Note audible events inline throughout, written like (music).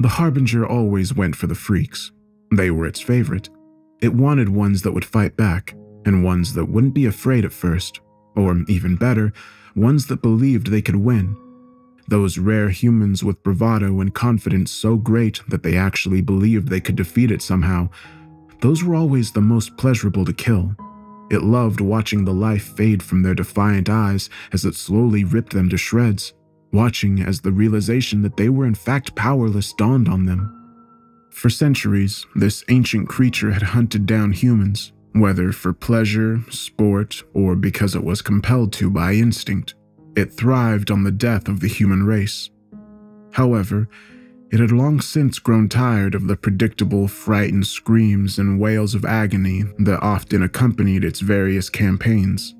The Harbinger always went for the freaks. They were its favorite. It wanted ones that would fight back, and ones that wouldn't be afraid at first, or even better, ones that believed they could win. Those rare humans with bravado and confidence so great that they actually believed they could defeat it somehow, those were always the most pleasurable to kill. It loved watching the life fade from their defiant eyes as it slowly ripped them to shreds, watching as the realization that they were in fact powerless dawned on them. For centuries, this ancient creature had hunted down humans, whether for pleasure, sport, or because it was compelled to by instinct. It thrived on the death of the human race. However, it had long since grown tired of the predictable, frightened screams and wails of agony that often accompanied its various campaigns.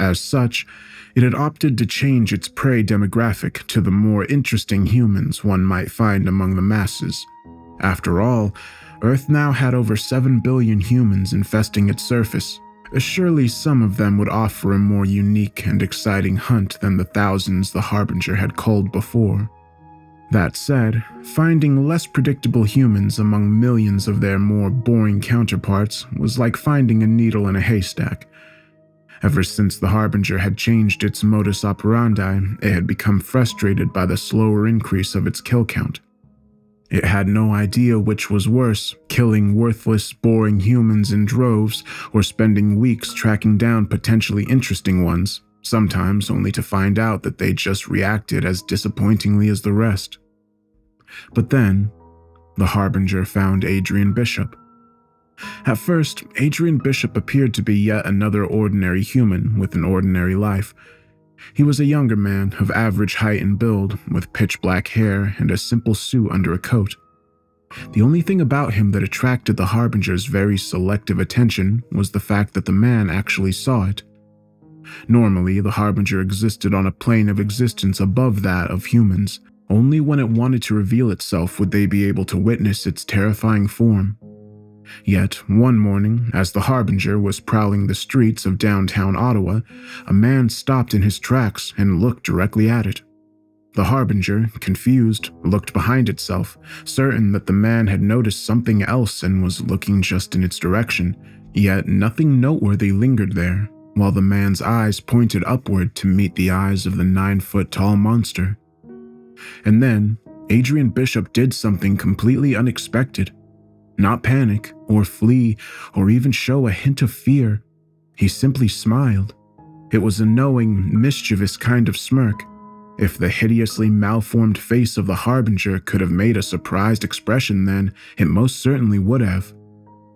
As such, it had opted to change its prey demographic to the more interesting humans one might find among the masses. After all, Earth now had over 7 billion humans infesting its surface. Uh, surely some of them would offer a more unique and exciting hunt than the thousands the Harbinger had culled before. That said, finding less predictable humans among millions of their more boring counterparts was like finding a needle in a haystack. Ever since the Harbinger had changed its modus operandi, it had become frustrated by the slower increase of its kill count. It had no idea which was worse killing worthless, boring humans in droves, or spending weeks tracking down potentially interesting ones sometimes only to find out that they just reacted as disappointingly as the rest. But then, the Harbinger found Adrian Bishop. At first, Adrian Bishop appeared to be yet another ordinary human with an ordinary life. He was a younger man of average height and build, with pitch black hair and a simple suit under a coat. The only thing about him that attracted the Harbinger's very selective attention was the fact that the man actually saw it. Normally, the Harbinger existed on a plane of existence above that of humans. Only when it wanted to reveal itself would they be able to witness its terrifying form. Yet, one morning, as the Harbinger was prowling the streets of downtown Ottawa, a man stopped in his tracks and looked directly at it. The Harbinger, confused, looked behind itself, certain that the man had noticed something else and was looking just in its direction, yet nothing noteworthy lingered there while the man's eyes pointed upward to meet the eyes of the nine foot tall monster. And then, Adrian Bishop did something completely unexpected. Not panic, or flee, or even show a hint of fear. He simply smiled. It was a knowing, mischievous kind of smirk. If the hideously malformed face of the Harbinger could have made a surprised expression, then it most certainly would have.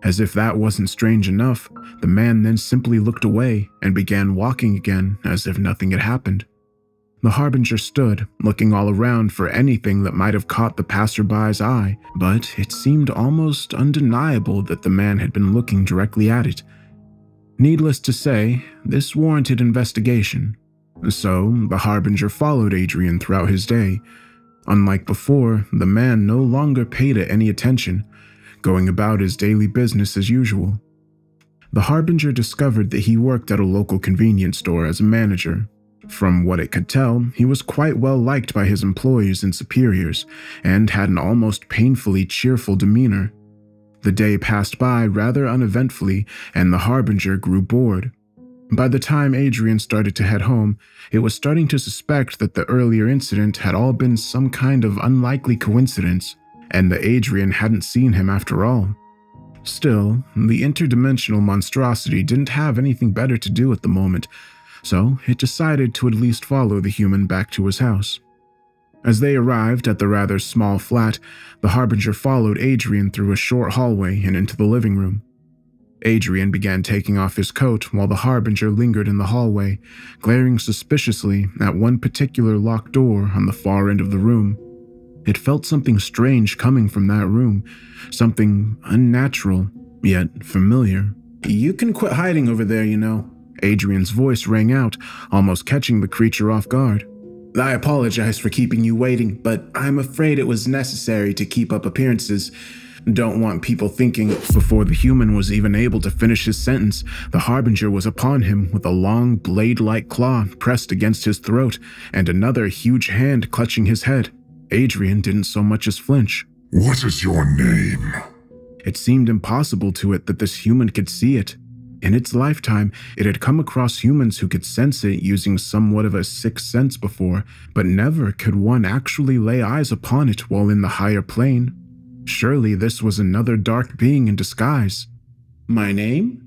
As if that wasn't strange enough, the man then simply looked away and began walking again as if nothing had happened. The Harbinger stood, looking all around for anything that might have caught the passerby's eye, but it seemed almost undeniable that the man had been looking directly at it. Needless to say, this warranted investigation. So, the Harbinger followed Adrian throughout his day. Unlike before, the man no longer paid it any attention, going about his daily business as usual. The Harbinger discovered that he worked at a local convenience store as a manager. From what it could tell, he was quite well liked by his employees and superiors, and had an almost painfully cheerful demeanor. The day passed by rather uneventfully, and the Harbinger grew bored. By the time Adrian started to head home, it was starting to suspect that the earlier incident had all been some kind of unlikely coincidence and that Adrian hadn't seen him after all. Still, the interdimensional monstrosity didn't have anything better to do at the moment, so it decided to at least follow the human back to his house. As they arrived at the rather small flat, the Harbinger followed Adrian through a short hallway and into the living room. Adrian began taking off his coat while the Harbinger lingered in the hallway, glaring suspiciously at one particular locked door on the far end of the room. It felt something strange coming from that room, something unnatural, yet familiar. You can quit hiding over there, you know. Adrian's voice rang out, almost catching the creature off guard. I apologize for keeping you waiting, but I'm afraid it was necessary to keep up appearances. Don't want people thinking. Before the human was even able to finish his sentence, the Harbinger was upon him with a long blade like claw pressed against his throat and another huge hand clutching his head. Adrian didn't so much as flinch. What is your name? It seemed impossible to it that this human could see it. In its lifetime, it had come across humans who could sense it using somewhat of a sixth sense before, but never could one actually lay eyes upon it while in the higher plane. Surely this was another dark being in disguise. My name?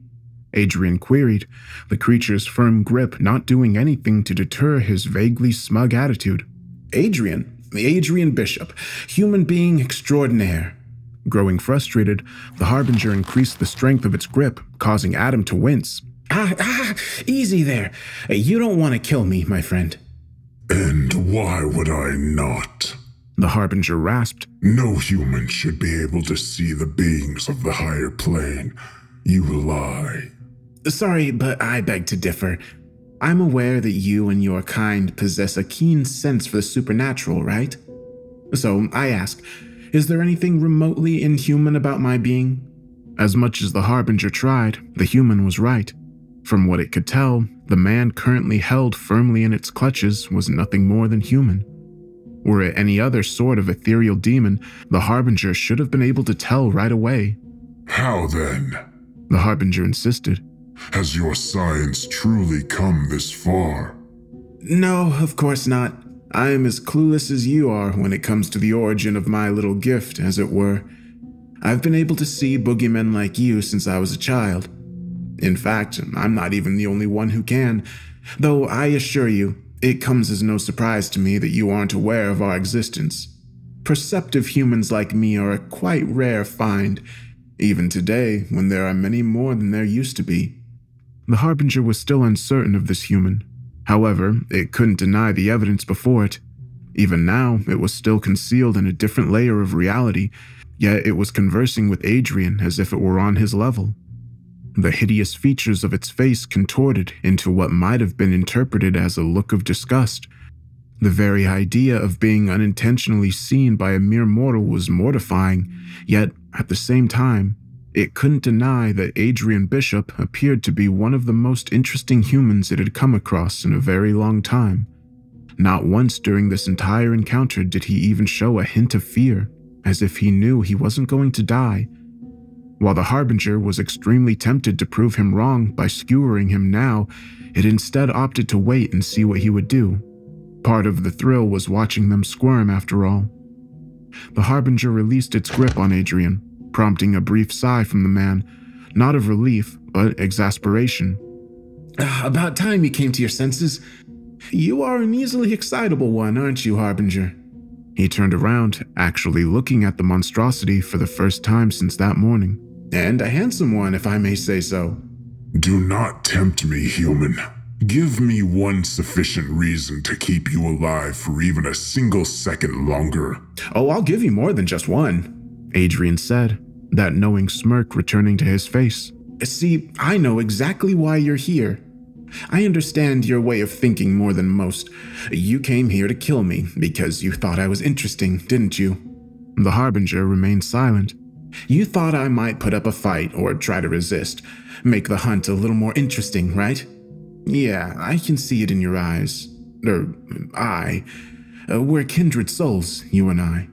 Adrian queried, the creature's firm grip not doing anything to deter his vaguely smug attitude. Adrian, the Adrian Bishop, human being extraordinaire. Growing frustrated, the Harbinger increased the strength of its grip, causing Adam to wince. Ah, ah, easy there. You don't want to kill me, my friend. And why would I not? The Harbinger rasped. No human should be able to see the beings of the higher plane. You lie. Sorry, but I beg to differ. I'm aware that you and your kind possess a keen sense for the supernatural, right? So I ask, is there anything remotely inhuman about my being? As much as the Harbinger tried, the human was right. From what it could tell, the man currently held firmly in its clutches was nothing more than human. Were it any other sort of ethereal demon, the Harbinger should have been able to tell right away. How then? The Harbinger insisted. Has your science truly come this far? No, of course not. I am as clueless as you are when it comes to the origin of my little gift, as it were. I've been able to see boogeymen like you since I was a child. In fact, I'm not even the only one who can, though I assure you, it comes as no surprise to me that you aren't aware of our existence. Perceptive humans like me are a quite rare find, even today when there are many more than there used to be. The Harbinger was still uncertain of this human. However, it couldn't deny the evidence before it. Even now, it was still concealed in a different layer of reality, yet it was conversing with Adrian as if it were on his level. The hideous features of its face contorted into what might have been interpreted as a look of disgust. The very idea of being unintentionally seen by a mere mortal was mortifying, yet, at the same time, it couldn't deny that Adrian Bishop appeared to be one of the most interesting humans it had come across in a very long time. Not once during this entire encounter did he even show a hint of fear, as if he knew he wasn't going to die. While the Harbinger was extremely tempted to prove him wrong by skewering him now, it instead opted to wait and see what he would do. Part of the thrill was watching them squirm after all. The Harbinger released its grip on Adrian, prompting a brief sigh from the man, not of relief, but exasperation. Ah, about time you came to your senses. You are an easily excitable one, aren't you, Harbinger? He turned around, actually looking at the monstrosity for the first time since that morning. And a handsome one, if I may say so. Do not tempt me, human. Give me one sufficient reason to keep you alive for even a single second longer. Oh, I'll give you more than just one, Adrian said, that knowing smirk returning to his face. See, I know exactly why you're here. I understand your way of thinking more than most. You came here to kill me because you thought I was interesting, didn't you? The Harbinger remained silent. You thought I might put up a fight or try to resist, make the hunt a little more interesting, right? Yeah, I can see it in your eyes. Er, I. Uh, we're kindred souls, you and I.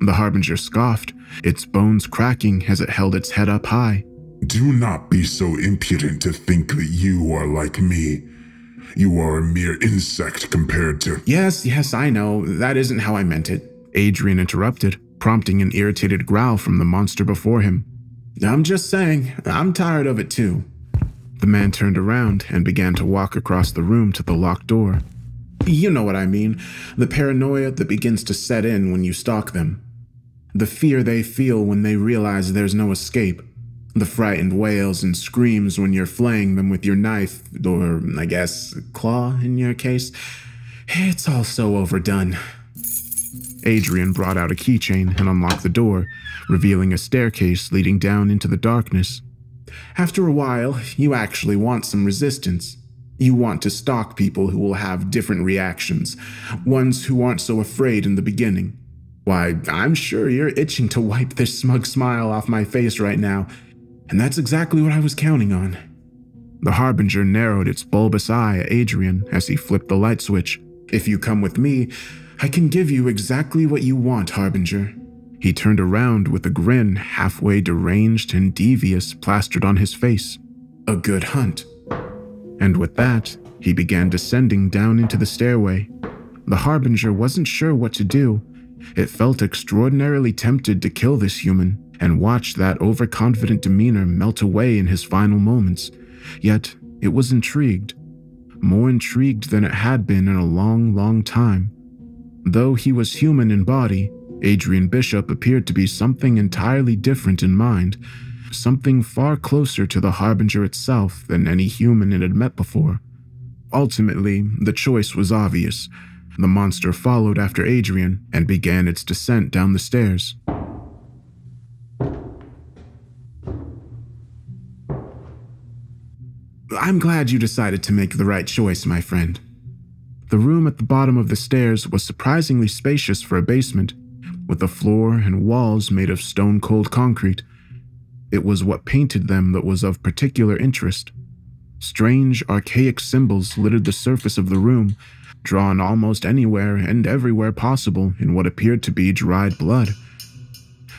The Harbinger scoffed, its bones cracking as it held its head up high. Do not be so impudent to think that you are like me. You are a mere insect compared to. Yes, yes, I know. That isn't how I meant it. Adrian interrupted, prompting an irritated growl from the monster before him. I'm just saying, I'm tired of it too. The man turned around and began to walk across the room to the locked door. You know what I mean. The paranoia that begins to set in when you stalk them. The fear they feel when they realize there's no escape. The frightened wails and screams when you're flaying them with your knife, or I guess, claw in your case. It's all so overdone. Adrian brought out a keychain and unlocked the door, revealing a staircase leading down into the darkness. After a while, you actually want some resistance. You want to stalk people who will have different reactions, ones who aren't so afraid in the beginning. Why, I'm sure you're itching to wipe this smug smile off my face right now, and that's exactly what I was counting on. The Harbinger narrowed its bulbous eye at Adrian as he flipped the light switch. If you come with me, I can give you exactly what you want, Harbinger. He turned around with a grin halfway deranged and devious plastered on his face. A good hunt. And with that, he began descending down into the stairway. The Harbinger wasn't sure what to do. It felt extraordinarily tempted to kill this human and watch that overconfident demeanor melt away in his final moments. Yet, it was intrigued. More intrigued than it had been in a long, long time. Though he was human in body, Adrian Bishop appeared to be something entirely different in mind, something far closer to the Harbinger itself than any human it had met before. Ultimately, the choice was obvious. The monster followed after Adrian and began its descent down the stairs. I'm glad you decided to make the right choice, my friend. The room at the bottom of the stairs was surprisingly spacious for a basement, with the floor and walls made of stone cold concrete. It was what painted them that was of particular interest. Strange, archaic symbols littered the surface of the room, drawn almost anywhere and everywhere possible in what appeared to be dried blood.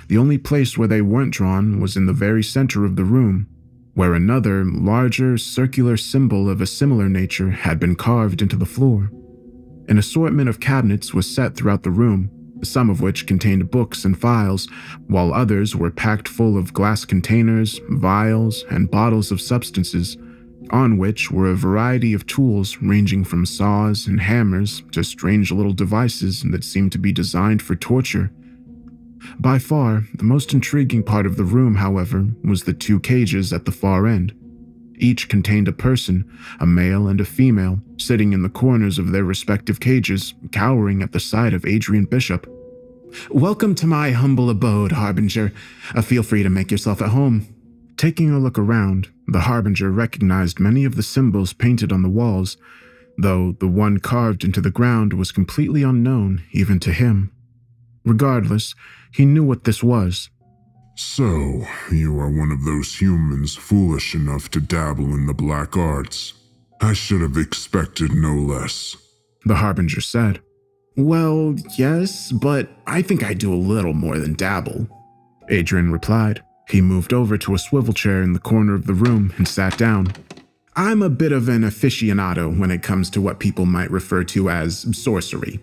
The only place where they weren't drawn was in the very center of the room, where another, larger, circular symbol of a similar nature had been carved into the floor. An assortment of cabinets was set throughout the room, some of which contained books and files, while others were packed full of glass containers, vials, and bottles of substances, on which were a variety of tools ranging from saws and hammers to strange little devices that seemed to be designed for torture. By far, the most intriguing part of the room, however, was the two cages at the far end. Each contained a person, a male and a female, sitting in the corners of their respective cages, cowering at the sight of Adrian Bishop. Welcome to my humble abode, Harbinger. Feel free to make yourself at home. Taking a look around, the Harbinger recognized many of the symbols painted on the walls, though the one carved into the ground was completely unknown even to him. Regardless, he knew what this was. So, you are one of those humans foolish enough to dabble in the black arts. I should have expected no less. The Harbinger said. Well, yes, but I think I do a little more than dabble. Adrian replied. He moved over to a swivel chair in the corner of the room and sat down. I'm a bit of an aficionado when it comes to what people might refer to as sorcery.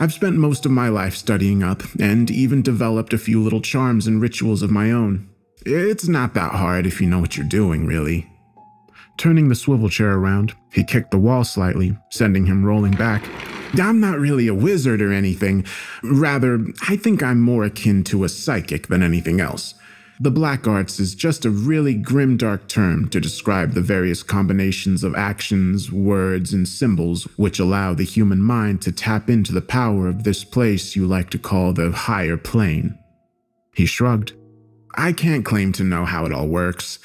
I've spent most of my life studying up and even developed a few little charms and rituals of my own. It's not that hard if you know what you're doing, really. Turning the swivel chair around, he kicked the wall slightly, sending him rolling back. I'm not really a wizard or anything. Rather, I think I'm more akin to a psychic than anything else. The black arts is just a really grimdark term to describe the various combinations of actions, words, and symbols which allow the human mind to tap into the power of this place you like to call the higher plane. He shrugged. I can't claim to know how it all works.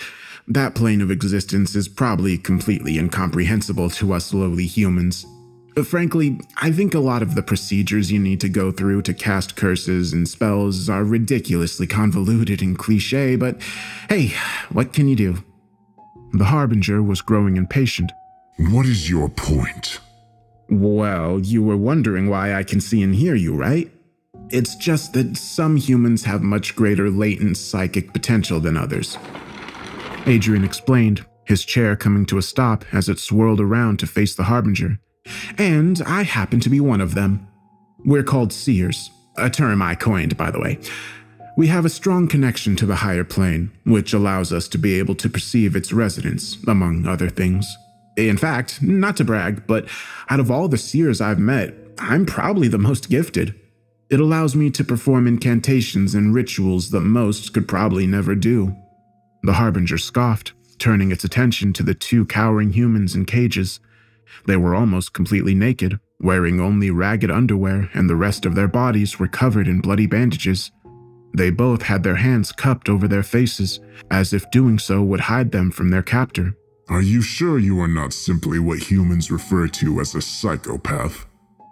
That plane of existence is probably completely incomprehensible to us lowly humans. Frankly, I think a lot of the procedures you need to go through to cast curses and spells are ridiculously convoluted and cliche, but hey, what can you do? The Harbinger was growing impatient. What is your point? Well, you were wondering why I can see and hear you, right? It's just that some humans have much greater latent psychic potential than others. Adrian explained, his chair coming to a stop as it swirled around to face the Harbinger. And I happen to be one of them. We're called seers, a term I coined, by the way. We have a strong connection to the higher plane, which allows us to be able to perceive its residents, among other things. In fact, not to brag, but out of all the seers I've met, I'm probably the most gifted. It allows me to perform incantations and rituals that most could probably never do. The Harbinger scoffed, turning its attention to the two cowering humans in cages. They were almost completely naked, wearing only ragged underwear, and the rest of their bodies were covered in bloody bandages. They both had their hands cupped over their faces, as if doing so would hide them from their captor. Are you sure you are not simply what humans refer to as a psychopath?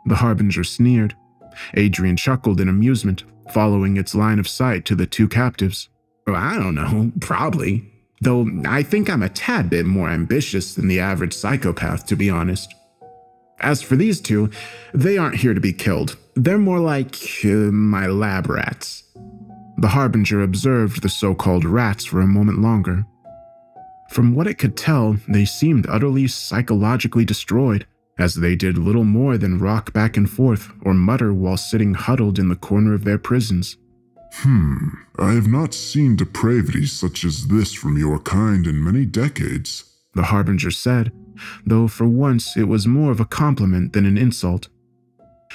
The Harbinger sneered. Adrian chuckled in amusement, following its line of sight to the two captives. I don't know, probably. Though I think I'm a tad bit more ambitious than the average psychopath, to be honest. As for these two, they aren't here to be killed. they're more like uh, my lab rats. The Harbinger observed the so called rats for a moment longer. From what it could tell, they seemed utterly psychologically destroyed, as they did little more than rock back and forth or mutter while sitting huddled in the corner of their prisons. Hmm, I have not seen depravity such as this from your kind in many decades, the Harbinger said, though for once it was more of a compliment than an insult.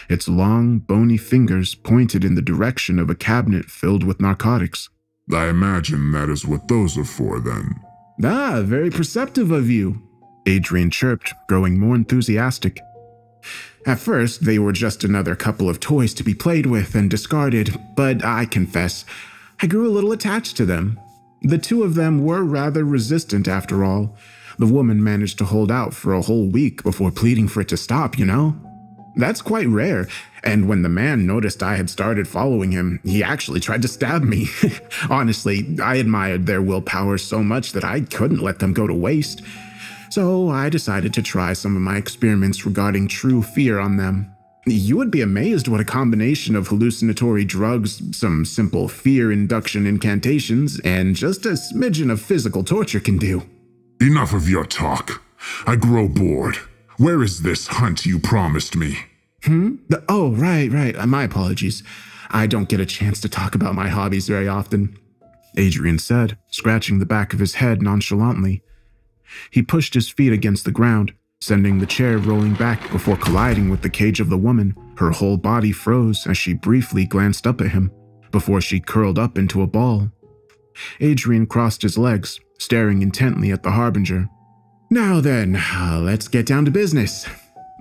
Its long, bony fingers pointed in the direction of a cabinet filled with narcotics. I imagine that is what those are for, then. Ah, very perceptive of you, Adrian chirped, growing more enthusiastic. At first, they were just another couple of toys to be played with and discarded, but I confess, I grew a little attached to them. The two of them were rather resistant after all. The woman managed to hold out for a whole week before pleading for it to stop, you know? That's quite rare, and when the man noticed I had started following him, he actually tried to stab me. (laughs) Honestly, I admired their willpower so much that I couldn't let them go to waste. So I decided to try some of my experiments regarding true fear on them. You would be amazed what a combination of hallucinatory drugs, some simple fear induction incantations, and just a smidgen of physical torture can do. Enough of your talk. I grow bored. Where is this hunt you promised me? Hmm? The, Oh, right, right. Uh, my apologies. I don't get a chance to talk about my hobbies very often, Adrian said, scratching the back of his head nonchalantly. He pushed his feet against the ground, sending the chair rolling back before colliding with the cage of the woman. Her whole body froze as she briefly glanced up at him, before she curled up into a ball. Adrian crossed his legs, staring intently at the Harbinger. Now then, let's get down to business.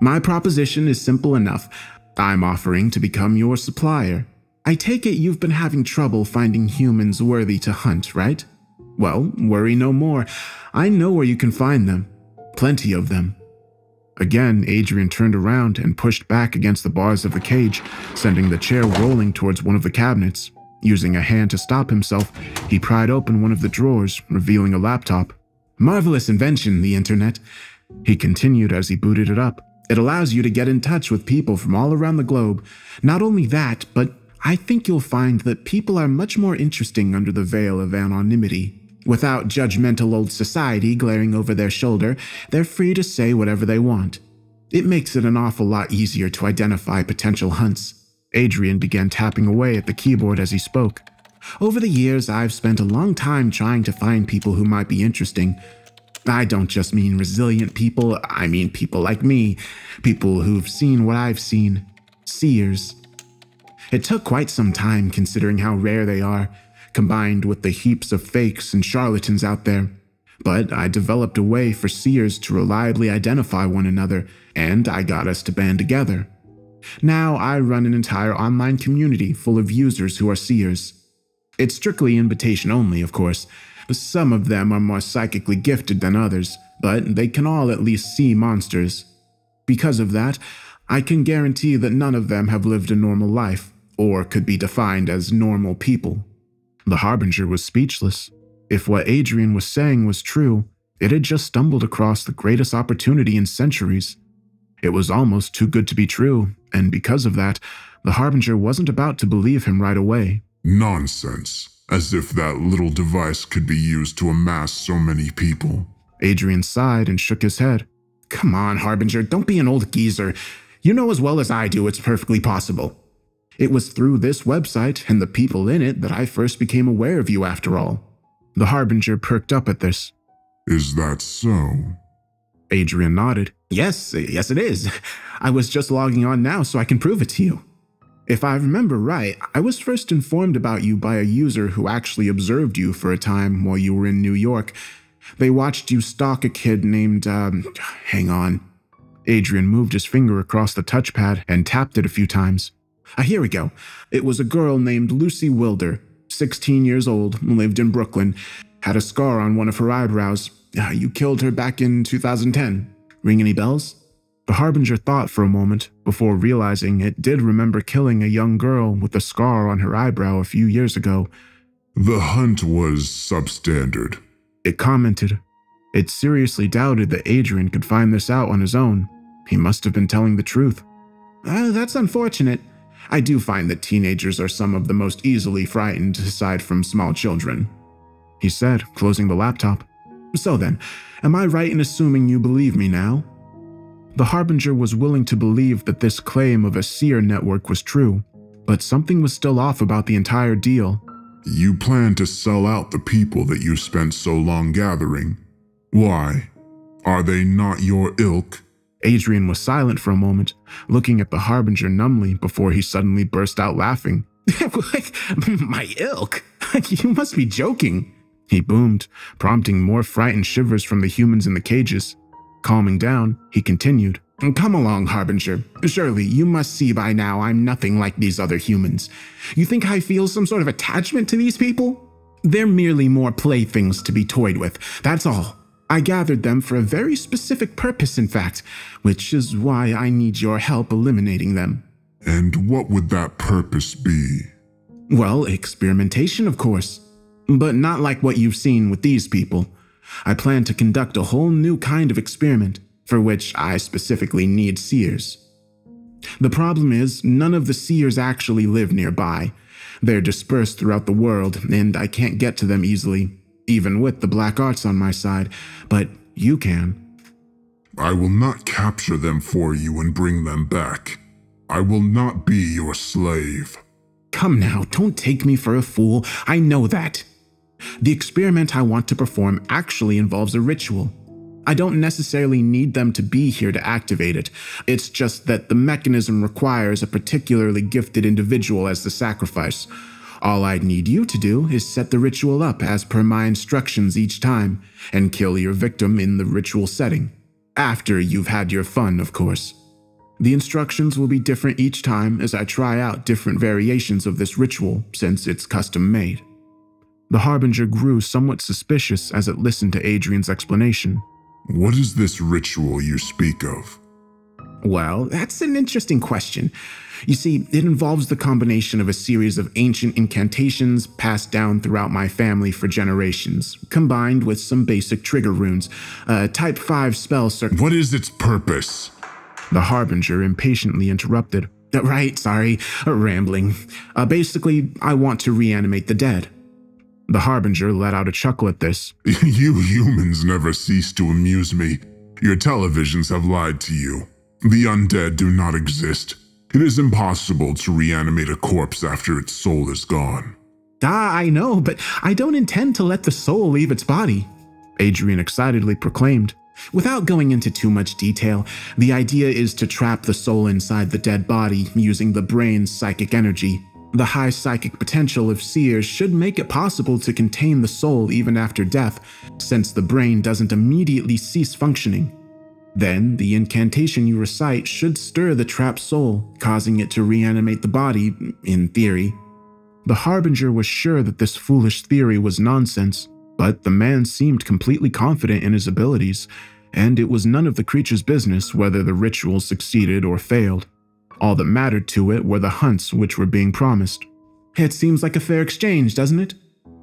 My proposition is simple enough. I'm offering to become your supplier. I take it you've been having trouble finding humans worthy to hunt, right? Well, worry no more. I know where you can find them. Plenty of them. Again, Adrian turned around and pushed back against the bars of the cage, sending the chair rolling towards one of the cabinets. Using a hand to stop himself, he pried open one of the drawers, revealing a laptop. Marvelous invention, the internet. He continued as he booted it up. It allows you to get in touch with people from all around the globe. Not only that, but I think you'll find that people are much more interesting under the veil of anonymity. Without judgmental old society glaring over their shoulder, they're free to say whatever they want. It makes it an awful lot easier to identify potential hunts. Adrian began tapping away at the keyboard as he spoke. Over the years, I've spent a long time trying to find people who might be interesting. I don't just mean resilient people, I mean people like me, people who've seen what I've seen. Seers. It took quite some time considering how rare they are, combined with the heaps of fakes and charlatans out there. But I developed a way for seers to reliably identify one another, and I got us to band together. Now I run an entire online community full of users who are seers. It's strictly invitation only, of course. Some of them are more psychically gifted than others, but they can all at least see monsters. Because of that, I can guarantee that none of them have lived a normal life, or could be defined as normal people. The Harbinger was speechless. If what Adrian was saying was true, it had just stumbled across the greatest opportunity in centuries. It was almost too good to be true, and because of that, the Harbinger wasn't about to believe him right away. Nonsense. As if that little device could be used to amass so many people. Adrian sighed and shook his head. Come on, Harbinger, don't be an old geezer. You know as well as I do it's perfectly possible. It was through this website and the people in it that I first became aware of you, after all. The Harbinger perked up at this. Is that so? Adrian nodded. Yes, yes, it is. I was just logging on now so I can prove it to you. If I remember right, I was first informed about you by a user who actually observed you for a time while you were in New York. They watched you stalk a kid named, um, hang on. Adrian moved his finger across the touchpad and tapped it a few times. Ah, here we go. It was a girl named Lucy Wilder, 16 years old, lived in Brooklyn, had a scar on one of her eyebrows. Ah, you killed her back in 2010. Ring any bells? The Harbinger thought for a moment before realizing it did remember killing a young girl with a scar on her eyebrow a few years ago. The hunt was substandard. It commented. It seriously doubted that Adrian could find this out on his own. He must have been telling the truth. Uh, that's unfortunate. I do find that teenagers are some of the most easily frightened aside from small children. He said, closing the laptop. So then, am I right in assuming you believe me now? The Harbinger was willing to believe that this claim of a seer network was true, but something was still off about the entire deal. You plan to sell out the people that you spent so long gathering. Why? Are they not your ilk? Adrian was silent for a moment, looking at the Harbinger numbly before he suddenly burst out laughing. (laughs) My ilk? (laughs) you must be joking. He boomed, prompting more frightened shivers from the humans in the cages. Calming down, he continued. Come along, Harbinger. Surely you must see by now I'm nothing like these other humans. You think I feel some sort of attachment to these people? They're merely more playthings to be toyed with, that's all. I gathered them for a very specific purpose, in fact, which is why I need your help eliminating them. And what would that purpose be? Well, experimentation, of course. But not like what you've seen with these people. I plan to conduct a whole new kind of experiment, for which I specifically need seers. The problem is, none of the seers actually live nearby. They're dispersed throughout the world, and I can't get to them easily, even with the black arts on my side, but you can. I will not capture them for you and bring them back. I will not be your slave. Come now, don't take me for a fool. I know that. The experiment I want to perform actually involves a ritual. I don't necessarily need them to be here to activate it. It's just that the mechanism requires a particularly gifted individual as the sacrifice. All I'd need you to do is set the ritual up as per my instructions each time, and kill your victim in the ritual setting. After you've had your fun, of course. The instructions will be different each time as I try out different variations of this ritual, since it's custom made. The Harbinger grew somewhat suspicious as it listened to Adrian's explanation. What is this ritual you speak of? Well, that's an interesting question. You see, it involves the combination of a series of ancient incantations passed down throughout my family for generations, combined with some basic trigger runes, a type 5 spell circle. What is its purpose? The Harbinger impatiently interrupted. Right, sorry, rambling. Uh, basically, I want to reanimate the dead. The Harbinger let out a chuckle at this. (laughs) you humans never cease to amuse me. Your televisions have lied to you. The undead do not exist. It is impossible to reanimate a corpse after its soul is gone. Ah, I know, but I don't intend to let the soul leave its body, Adrian excitedly proclaimed. Without going into too much detail, the idea is to trap the soul inside the dead body using the brain's psychic energy. The high psychic potential of seers should make it possible to contain the soul even after death, since the brain doesn't immediately cease functioning. Then, the incantation you recite should stir the trapped soul, causing it to reanimate the body, in theory. The Harbinger was sure that this foolish theory was nonsense, but the man seemed completely confident in his abilities, and it was none of the creature's business whether the ritual succeeded or failed. All that mattered to it were the hunts which were being promised. It seems like a fair exchange, doesn't it?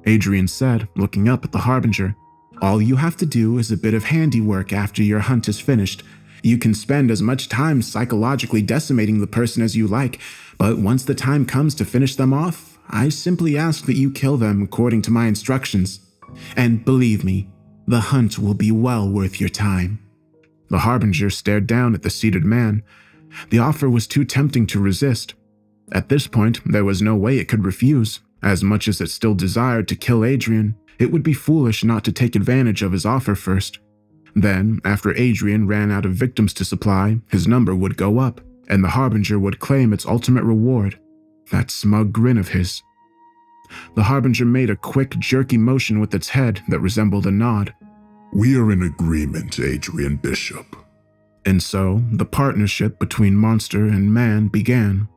Adrian said, looking up at the Harbinger. All you have to do is a bit of handiwork after your hunt is finished. You can spend as much time psychologically decimating the person as you like, but once the time comes to finish them off, I simply ask that you kill them according to my instructions. And believe me, the hunt will be well worth your time. The Harbinger stared down at the seated man, the offer was too tempting to resist. At this point, there was no way it could refuse. As much as it still desired to kill Adrian, it would be foolish not to take advantage of his offer first. Then, after Adrian ran out of victims to supply, his number would go up, and the Harbinger would claim its ultimate reward that smug grin of his. The Harbinger made a quick, jerky motion with its head that resembled a nod. We are in agreement, Adrian Bishop. And so the partnership between monster and man began.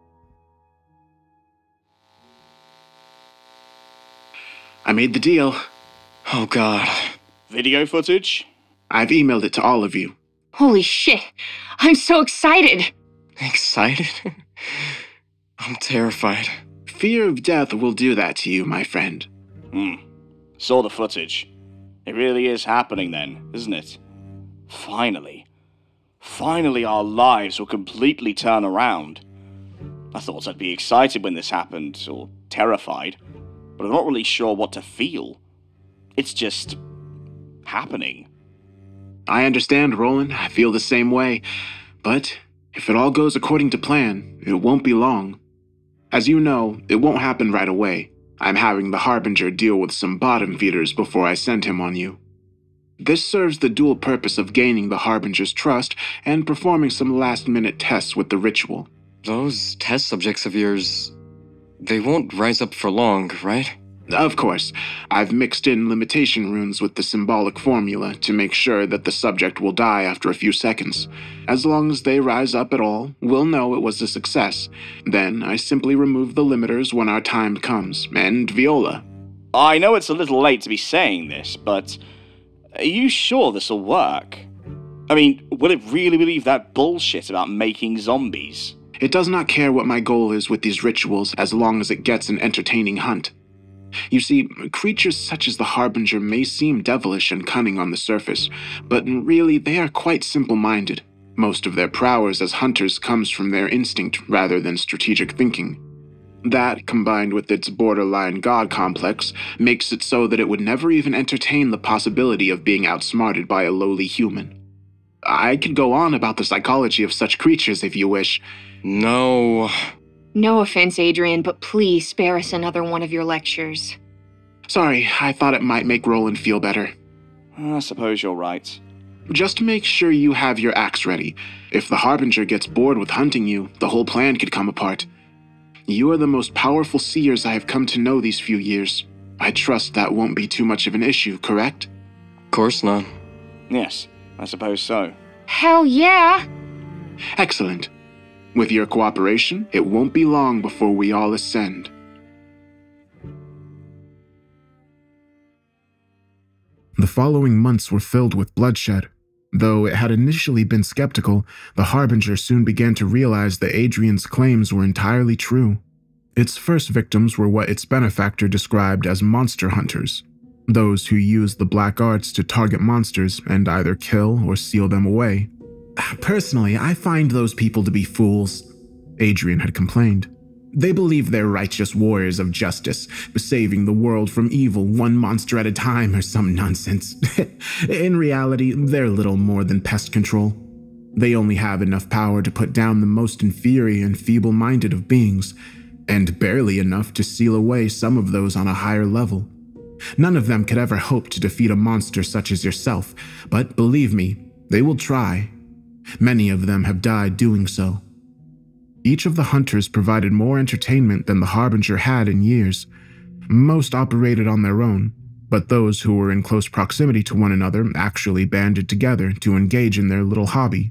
I made the deal. Oh god. Video footage? I've emailed it to all of you. Holy shit. I'm so excited. Excited? (laughs) I'm terrified. Fear of death will do that to you, my friend. Hmm. Saw the footage. It really is happening then, isn't it? Finally. Finally, our lives will completely turn around. I thought I'd be excited when this happened, or terrified, but I'm not really sure what to feel. It's just. happening. I understand, Roland. I feel the same way. But if it all goes according to plan, it won't be long. As you know, it won't happen right away. I'm having the Harbinger deal with some bottom feeders before I send him on you. This serves the dual purpose of gaining the Harbinger's trust and performing some last minute tests with the ritual. Those test subjects of yours, they won't rise up for long, right? Of course, I've mixed in limitation runes with the symbolic formula to make sure that the subject will die after a few seconds. As long as they rise up at all, we'll know it was a success. Then I simply remove the limiters when our time comes, and Viola. I know it's a little late to be saying this, but are you sure this'll work? I mean, will it really believe that bullshit about making zombies? It does not care what my goal is with these rituals as long as it gets an entertaining hunt. You see, creatures such as the Harbinger may seem devilish and cunning on the surface, but really they are quite simple minded. Most of their prowess as hunters comes from their instinct rather than strategic thinking. That, combined with its borderline god complex, makes it so that it would never even entertain the possibility of being outsmarted by a lowly human. I could go on about the psychology of such creatures if you wish. No. No offense, Adrian, but please spare us another one of your lectures. Sorry, I thought it might make Roland feel better. I suppose you're right. Just make sure you have your axe ready. If the Harbinger gets bored with hunting you, the whole plan could come apart. You are the most powerful seers I have come to know these few years. I trust that won't be too much of an issue, correct? Of course not. Yes, I suppose so. Hell yeah! Excellent. With your cooperation, it won't be long before we all ascend. The following months were filled with bloodshed. Though it had initially been skeptical, the Harbinger soon began to realize that Adrian's claims were entirely true. Its first victims were what its benefactor described as monster hunters, those who use the black arts to target monsters and either kill or seal them away. Personally, I find those people to be fools, Adrian had complained. They believe they're righteous warriors of justice, saving the world from evil one monster at a time or some nonsense. (laughs) In reality, they're little more than pest control. They only have enough power to put down the most inferior and feeble minded of beings, and barely enough to seal away some of those on a higher level. None of them could ever hope to defeat a monster such as yourself, but believe me, they will try Many of them have died doing so. Each of the hunters provided more entertainment than the Harbinger had in years. Most operated on their own, but those who were in close proximity to one another actually banded together to engage in their little hobby.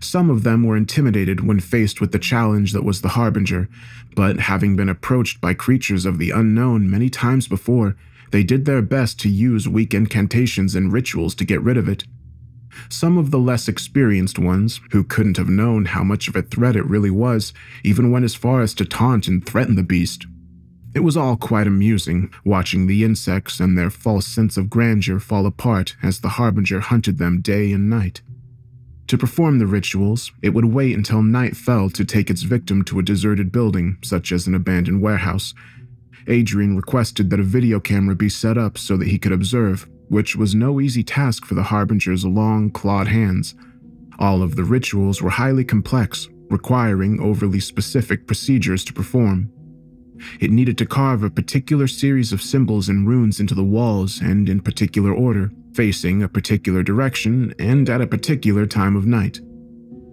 Some of them were intimidated when faced with the challenge that was the Harbinger, but having been approached by creatures of the unknown many times before, they did their best to use weak incantations and rituals to get rid of it. Some of the less experienced ones, who couldn't have known how much of a threat it really was, even went as far as to taunt and threaten the beast. It was all quite amusing, watching the insects and their false sense of grandeur fall apart as the Harbinger hunted them day and night. To perform the rituals, it would wait until night fell to take its victim to a deserted building, such as an abandoned warehouse. Adrian requested that a video camera be set up so that he could observe, which was no easy task for the Harbinger's long, clawed hands. All of the rituals were highly complex, requiring overly specific procedures to perform. It needed to carve a particular series of symbols and runes into the walls and in particular order, facing a particular direction and at a particular time of night.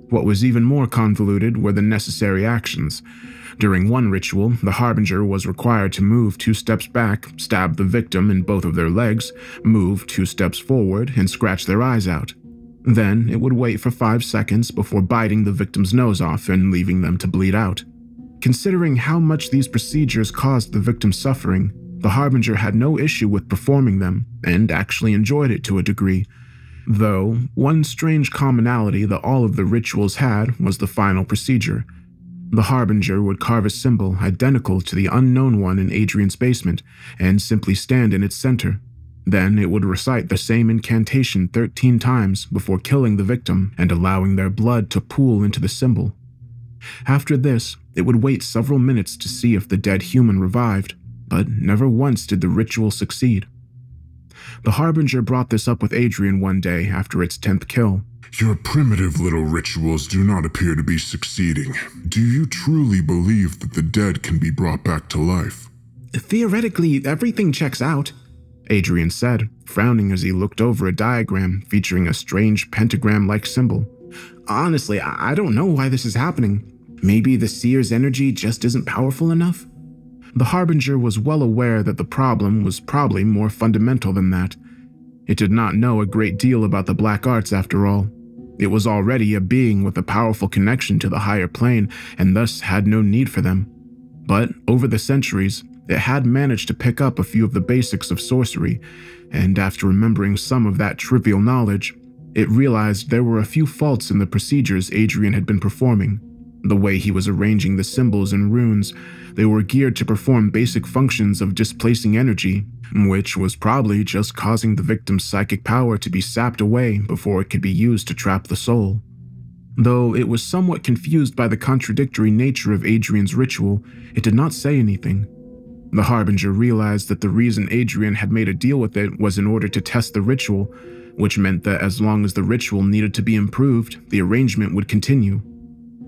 What was even more convoluted were the necessary actions, during one ritual, the Harbinger was required to move two steps back, stab the victim in both of their legs, move two steps forward, and scratch their eyes out. Then it would wait for five seconds before biting the victim's nose off and leaving them to bleed out. Considering how much these procedures caused the victim suffering, the Harbinger had no issue with performing them and actually enjoyed it to a degree. Though, one strange commonality that all of the rituals had was the final procedure the Harbinger would carve a symbol identical to the unknown one in Adrian's basement and simply stand in its center. Then it would recite the same incantation 13 times before killing the victim and allowing their blood to pool into the symbol. After this, it would wait several minutes to see if the dead human revived, but never once did the ritual succeed. The Harbinger brought this up with Adrian one day after its 10th kill. Your primitive little rituals do not appear to be succeeding. Do you truly believe that the dead can be brought back to life? Theoretically, everything checks out, Adrian said, frowning as he looked over a diagram featuring a strange pentagram like symbol. Honestly, I don't know why this is happening. Maybe the seer's energy just isn't powerful enough? The Harbinger was well aware that the problem was probably more fundamental than that. It did not know a great deal about the black arts after all. It was already a being with a powerful connection to the higher plane and thus had no need for them. But over the centuries, it had managed to pick up a few of the basics of sorcery, and after remembering some of that trivial knowledge, it realized there were a few faults in the procedures Adrian had been performing. The way he was arranging the symbols and runes, they were geared to perform basic functions of displacing energy, which was probably just causing the victim's psychic power to be sapped away before it could be used to trap the soul. Though it was somewhat confused by the contradictory nature of Adrian's ritual, it did not say anything. The Harbinger realized that the reason Adrian had made a deal with it was in order to test the ritual, which meant that as long as the ritual needed to be improved, the arrangement would continue.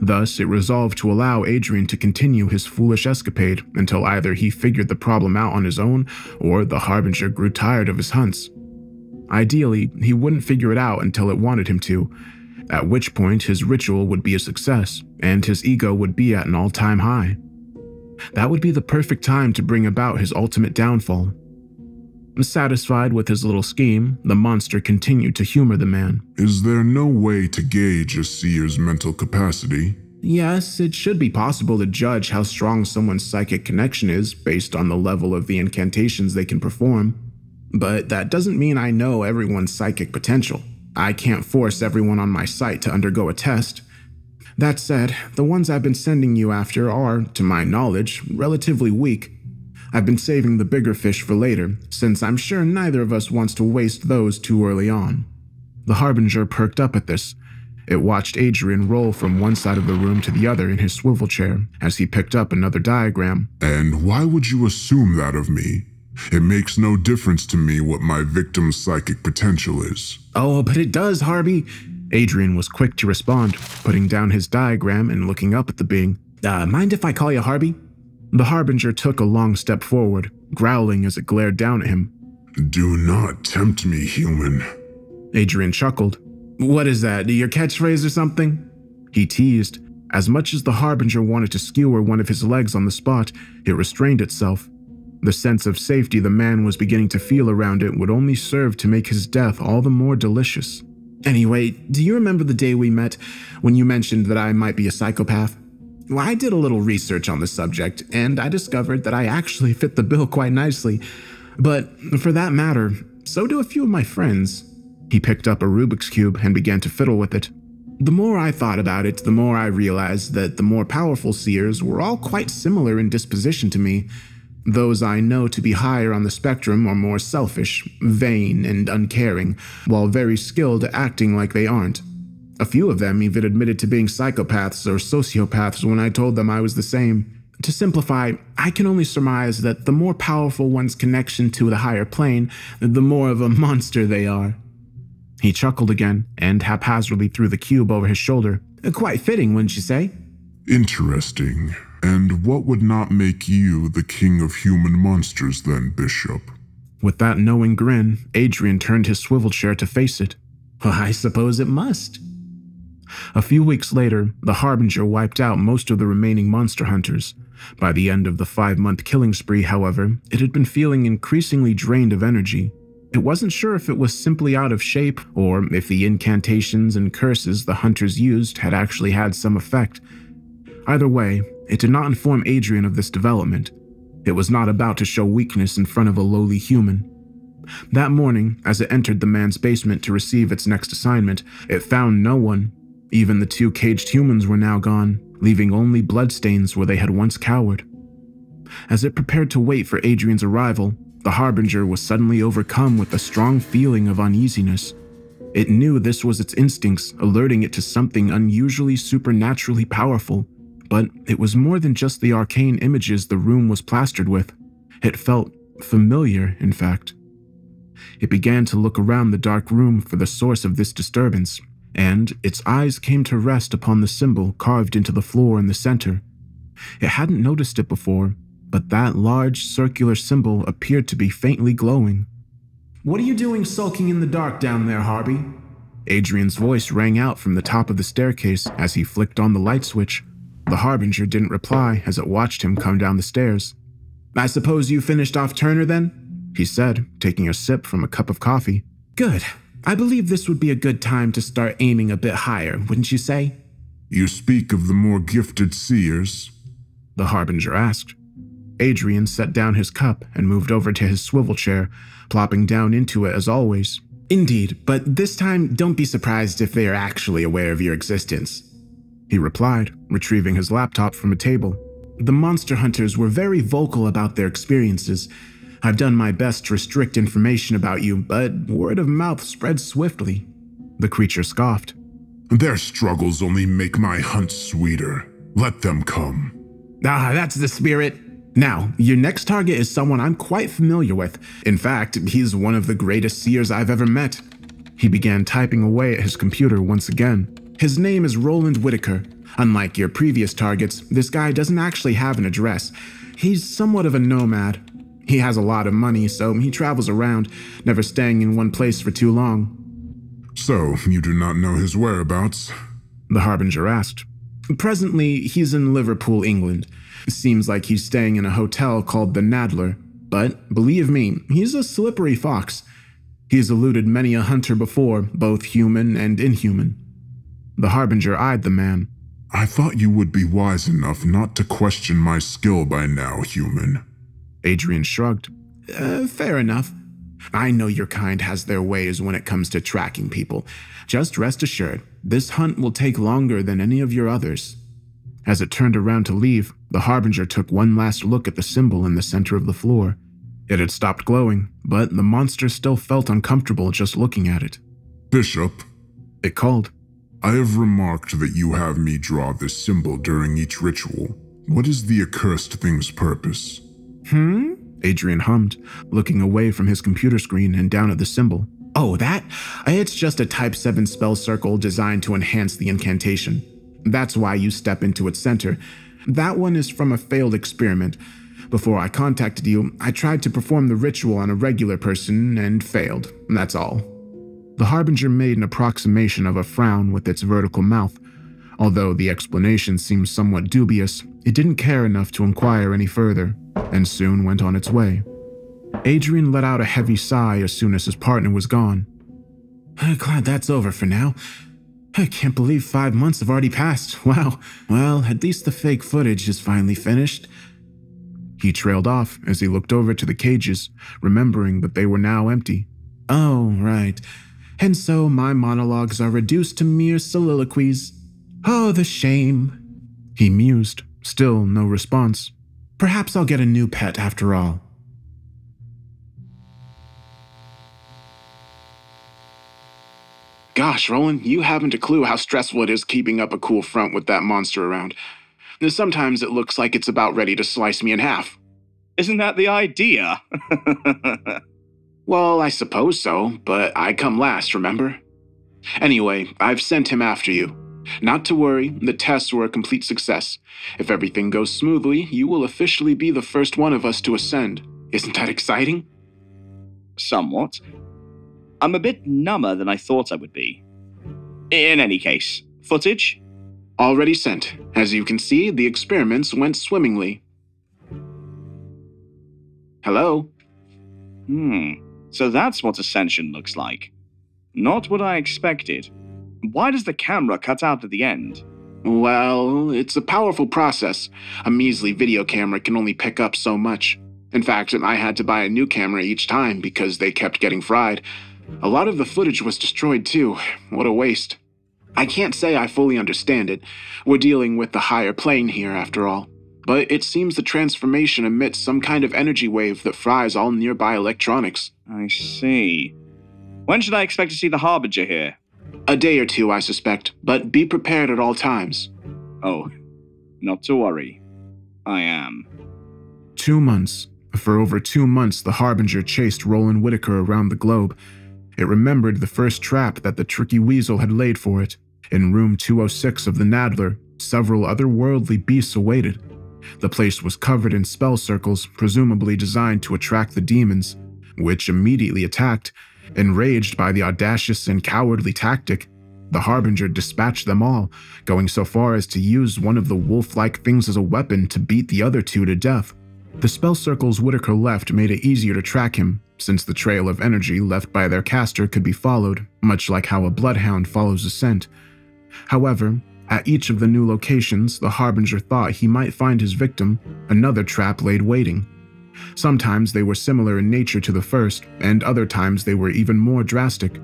Thus, it resolved to allow Adrian to continue his foolish escapade until either he figured the problem out on his own or the Harbinger grew tired of his hunts. Ideally, he wouldn't figure it out until it wanted him to, at which point his ritual would be a success and his ego would be at an all time high. That would be the perfect time to bring about his ultimate downfall. Satisfied with his little scheme, the monster continued to humor the man. Is there no way to gauge a seer's mental capacity? Yes, it should be possible to judge how strong someone's psychic connection is based on the level of the incantations they can perform. But that doesn't mean I know everyone's psychic potential. I can't force everyone on my site to undergo a test, that said, the ones I've been sending you after are, to my knowledge, relatively weak. I've been saving the bigger fish for later, since I'm sure neither of us wants to waste those too early on. The Harbinger perked up at this. It watched Adrian roll from one side of the room to the other in his swivel chair as he picked up another diagram. And why would you assume that of me? It makes no difference to me what my victim's psychic potential is. Oh, but it does, Harby. Adrian was quick to respond, putting down his diagram and looking up at the being. Uh, mind if I call you Harby? The Harbinger took a long step forward, growling as it glared down at him. Do not tempt me, human. Adrian chuckled. What is that, your catchphrase or something? He teased. As much as the Harbinger wanted to skewer one of his legs on the spot, it restrained itself. The sense of safety the man was beginning to feel around it would only serve to make his death all the more delicious. Anyway, do you remember the day we met when you mentioned that I might be a psychopath? Well, I did a little research on the subject, and I discovered that I actually fit the bill quite nicely. But for that matter, so do a few of my friends. He picked up a Rubik's Cube and began to fiddle with it. The more I thought about it, the more I realized that the more powerful seers were all quite similar in disposition to me, those I know to be higher on the spectrum are more selfish, vain, and uncaring, while very skilled at acting like they aren't. A few of them even admitted to being psychopaths or sociopaths when I told them I was the same. To simplify, I can only surmise that the more powerful one's connection to the higher plane, the more of a (laughs) monster they are. He chuckled again and haphazardly threw the cube over his shoulder. Quite fitting, wouldn't you say? Interesting. And what would not make you the king of human monsters then, Bishop? With that knowing grin, Adrian turned his swivel chair to face it. I suppose it must. A few weeks later, the Harbinger wiped out most of the remaining monster hunters. By the end of the five month killing spree, however, it had been feeling increasingly drained of energy. It wasn't sure if it was simply out of shape or if the incantations and curses the hunters used had actually had some effect. Either way, it did not inform Adrian of this development. It was not about to show weakness in front of a lowly human. That morning, as it entered the man's basement to receive its next assignment, it found no one. Even the two caged humans were now gone, leaving only bloodstains where they had once cowered. As it prepared to wait for Adrian's arrival, the Harbinger was suddenly overcome with a strong feeling of uneasiness. It knew this was its instincts alerting it to something unusually supernaturally powerful But it was more than just the arcane images the room was plastered with. It felt familiar, in fact. It began to look around the dark room for the source of this disturbance, and its eyes came to rest upon the symbol carved into the floor in the center. It hadn't noticed it before, but that large circular symbol appeared to be faintly glowing. What are you doing sulking in the dark down there, Harby? Adrian's voice rang out from the top of the staircase as he flicked on the light switch. The Harbinger didn't reply as it watched him come down the stairs. I suppose you finished off Turner then? He said, taking a sip from a cup of coffee. Good. I believe this would be a good time to start aiming a bit higher, wouldn't you say? You speak of the more gifted seers? The Harbinger asked. Adrian set down his cup and moved over to his swivel chair, plopping down into it as always. Indeed, but this time don't be surprised if they are actually aware of your existence. He replied, retrieving his laptop from a table. The monster hunters were very vocal about their experiences. I've done my best to restrict information about you, but word of mouth spreads swiftly. The creature scoffed. Their struggles only make my hunt sweeter. Let them come. Ah, that's the spirit. Now, your next target is someone I'm quite familiar with. In fact, he's one of the greatest seers I've ever met. He began typing away at his computer once again. His name is Roland Whitaker. Unlike your previous targets, this guy doesn't actually have an address. He's somewhat of a nomad. He has a lot of money, so he travels around, never staying in one place for too long. So, you do not know his whereabouts? The Harbinger asked. Presently, he's in Liverpool, England. Seems like he's staying in a hotel called the Nadler. But believe me, he's a slippery fox. He's eluded many a hunter before, both human and inhuman. The Harbinger eyed the man. I thought you would be wise enough not to question my skill by now, human. Adrian shrugged. Uh, fair enough. I know your kind has their ways when it comes to tracking people. Just rest assured, this hunt will take longer than any of your others. As it turned around to leave, the Harbinger took one last look at the symbol in the center of the floor. It had stopped glowing, but the monster still felt uncomfortable just looking at it. Bishop, it called. I have remarked that you have me draw this symbol during each ritual. What is the accursed thing's purpose? Hmm? Adrian hummed, looking away from his computer screen and down at the symbol. Oh, that? It's just a Type 7 spell circle designed to enhance the incantation. That's why you step into its center. That one is from a failed experiment. Before I contacted you, I tried to perform the ritual on a regular person and failed. That's all. The Harbinger made an approximation of a frown with its vertical mouth. Although the explanation seemed somewhat dubious, it didn't care enough to inquire any further, and soon went on its way. Adrian let out a heavy sigh as soon as his partner was gone. (sighs) Glad that's over for now. I can't believe five months have already passed. (laughs) Wow. Well, at least the fake footage is finally finished. He trailed off as he looked over to the cages, remembering that they were now empty. Oh, right. And so my monologues are reduced to mere soliloquies. Oh, the shame. He mused, still no response. Perhaps I'll get a new pet after all. Gosh, Roland, you haven't a clue how stressful it is keeping up a cool front with that monster around. Sometimes it looks like it's about ready to slice me in half. Isn't that the idea? (laughs) well, I suppose so, but I come last, remember? Anyway, I've sent him after you. Not to worry, the tests were a complete success. If everything goes smoothly, you will officially be the first one of us to ascend. Isn't that exciting? Somewhat. I'm a bit number than I thought I would be. In any case, footage? Already sent. As you can see, the experiments went swimmingly. Hello? Hmm, so that's what Ascension looks like. Not what I expected. Why does the camera cut out at the end? Well, it's a powerful process. A measly video camera can only pick up so much. In fact, I had to buy a new camera each time because they kept getting fried. A lot of the footage was destroyed too. What a waste. I can't say I fully understand it. We're dealing with the higher plane here, after all. But it seems the transformation emits some kind of energy wave that fries all nearby electronics. I see. When should I expect to see the Harbinger here? A day or two, I suspect, but be prepared at all times. Oh, Not to worry. I am. Two months. For over two months, the Harbinger chased Roland Whitaker around the globe. It remembered the first trap that the tricky weasel had laid for it. In room 206 of the Nadler, several otherworldly beasts awaited. The place was covered in spell circles, presumably designed to attract the demons, which immediately attacked. Enraged by the audacious and cowardly tactic, the Harbinger dispatched them all, going so far as to use one of the wolf like things as a weapon to beat the other two to death. The spell circles Whitaker left made it easier to track him, since the trail of energy left by their caster could be followed, much like how a bloodhound follows a scent. However, at each of the new locations, the Harbinger thought he might find his victim, another trap laid waiting. Sometimes they were similar in nature to the first, and other times they were even more drastic.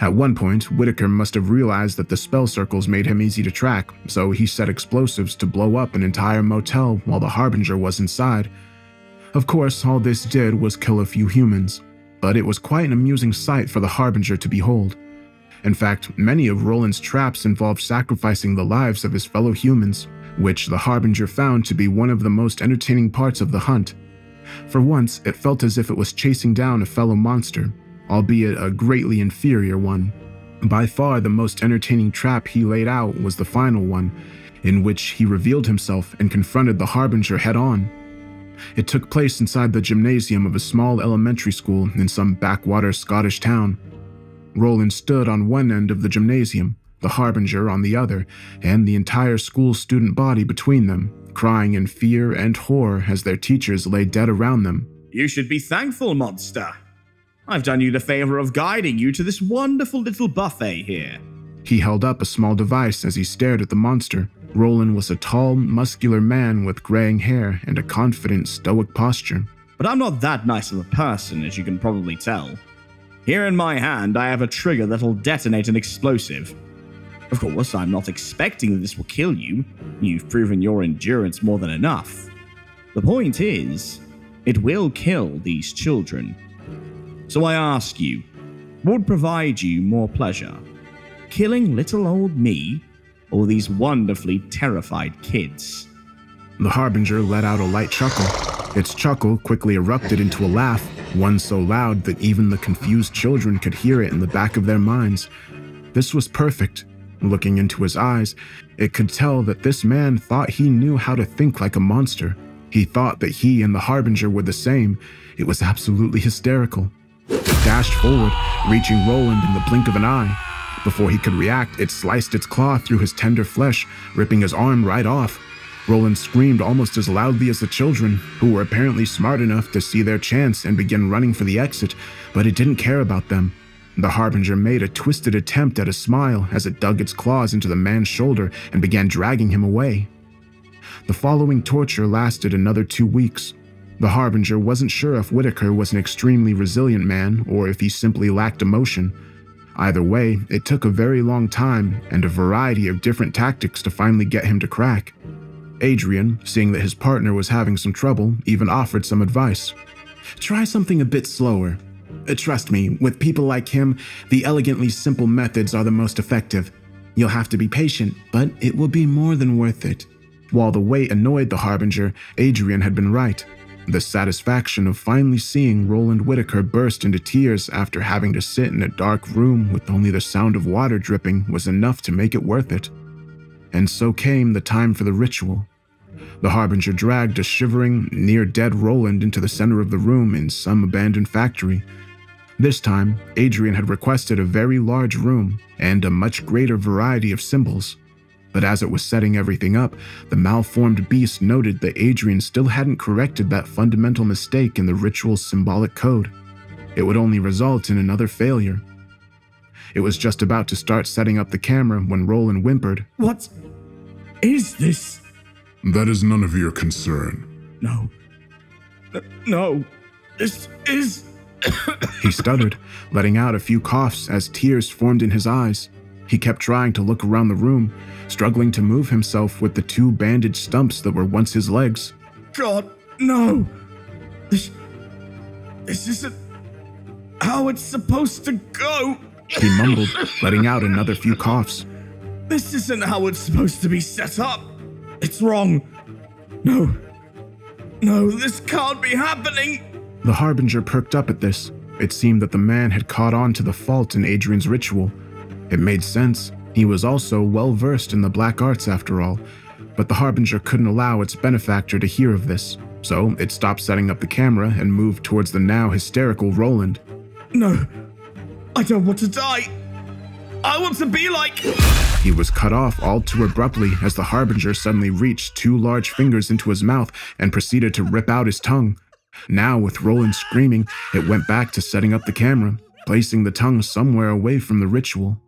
At one point, Whitaker must have realized that the spell circles made him easy to track, so he set explosives to blow up an entire motel while the Harbinger was inside. Of course, all this did was kill a few humans, but it was quite an amusing sight for the Harbinger to behold. In fact, many of Roland's traps involved sacrificing the lives of his fellow humans, which the Harbinger found to be one of the most entertaining parts of the hunt. For once, it felt as if it was chasing down a fellow monster, albeit a greatly inferior one. By far the most entertaining trap he laid out was the final one, in which he revealed himself and confronted the Harbinger head on. It took place inside the gymnasium of a small elementary school in some backwater Scottish town. Roland stood on one end of the gymnasium, the Harbinger on the other, and the entire school student body between them, crying in fear and horror as their teachers lay dead around them. You should be thankful, monster. I've done you the favor of guiding you to this wonderful little buffet here. He held up a small device as he stared at the monster. Roland was a tall, muscular man with graying hair and a confident, stoic posture. But I'm not that nice of a person, as you can probably tell. Here in my hand, I have a trigger that'll detonate an explosive. Of course, I'm not expecting that this will kill you. You've proven your endurance more than enough. The point is, it will kill these children. So I ask you, what would provide you more pleasure? Killing little old me, or these wonderfully terrified kids? The Harbinger let out a light chuckle. Its chuckle quickly erupted into a laugh, one so loud that even the confused children could hear it in the back of their minds. This was perfect. Looking into his eyes, it could tell that this man thought he knew how to think like a monster. He thought that he and the Harbinger were the same. It was absolutely hysterical. It dashed forward, reaching Roland in the blink of an eye. Before he could react, it sliced its claw through his tender flesh, ripping his arm right off. Roland screamed almost as loudly as the children, who were apparently smart enough to see their chance and begin running for the exit, but it didn't care about them. The Harbinger made a twisted attempt at a smile as it dug its claws into the man's shoulder and began dragging him away. The following torture lasted another two weeks. The Harbinger wasn't sure if Whitaker was an extremely resilient man or if he simply lacked emotion. Either way, it took a very long time and a variety of different tactics to finally get him to crack. Adrian, seeing that his partner was having some trouble, even offered some advice. Try something a bit slower. Uh, trust me, with people like him, the elegantly simple methods are the most effective. You'll have to be patient, but it will be more than worth it. While the wait annoyed the Harbinger, Adrian had been right. The satisfaction of finally seeing Roland Whitaker burst into tears after having to sit in a dark room with only the sound of water dripping was enough to make it worth it. And so came the time for the ritual. The Harbinger dragged a shivering, near dead Roland into the center of the room in some abandoned factory. This time, Adrian had requested a very large room and a much greater variety of symbols. But as it was setting everything up, the malformed beast noted that Adrian still hadn't corrected that fundamental mistake in the ritual's symbolic code. It would only result in another failure. It was just about to start setting up the camera when Roland whimpered, What is this? That is none of your concern. No. N- No. This is. He stuttered, letting out a few coughs as tears formed in his eyes. He kept trying to look around the room, struggling to move himself with the two bandaged stumps that were once his legs. God, no! This. This isn't. how it's supposed to go! He mumbled, letting out another few coughs. This isn't how it's supposed to be set up! It's wrong. No. No, this can't be happening. The Harbinger perked up at this. It seemed that the man had caught on to the fault in Adrian's ritual. It made sense. He was also well versed in the black arts after all, but the Harbinger couldn't allow its benefactor to hear of this, so it stopped setting up the camera and moved towards the now hysterical Roland. No. I don't want to die. I want to be like. He was cut off all too abruptly as the Harbinger suddenly reached two large fingers into his mouth and proceeded to rip out his tongue. Now, with Roland screaming, it went back to setting up the camera, placing the tongue somewhere away from the ritual.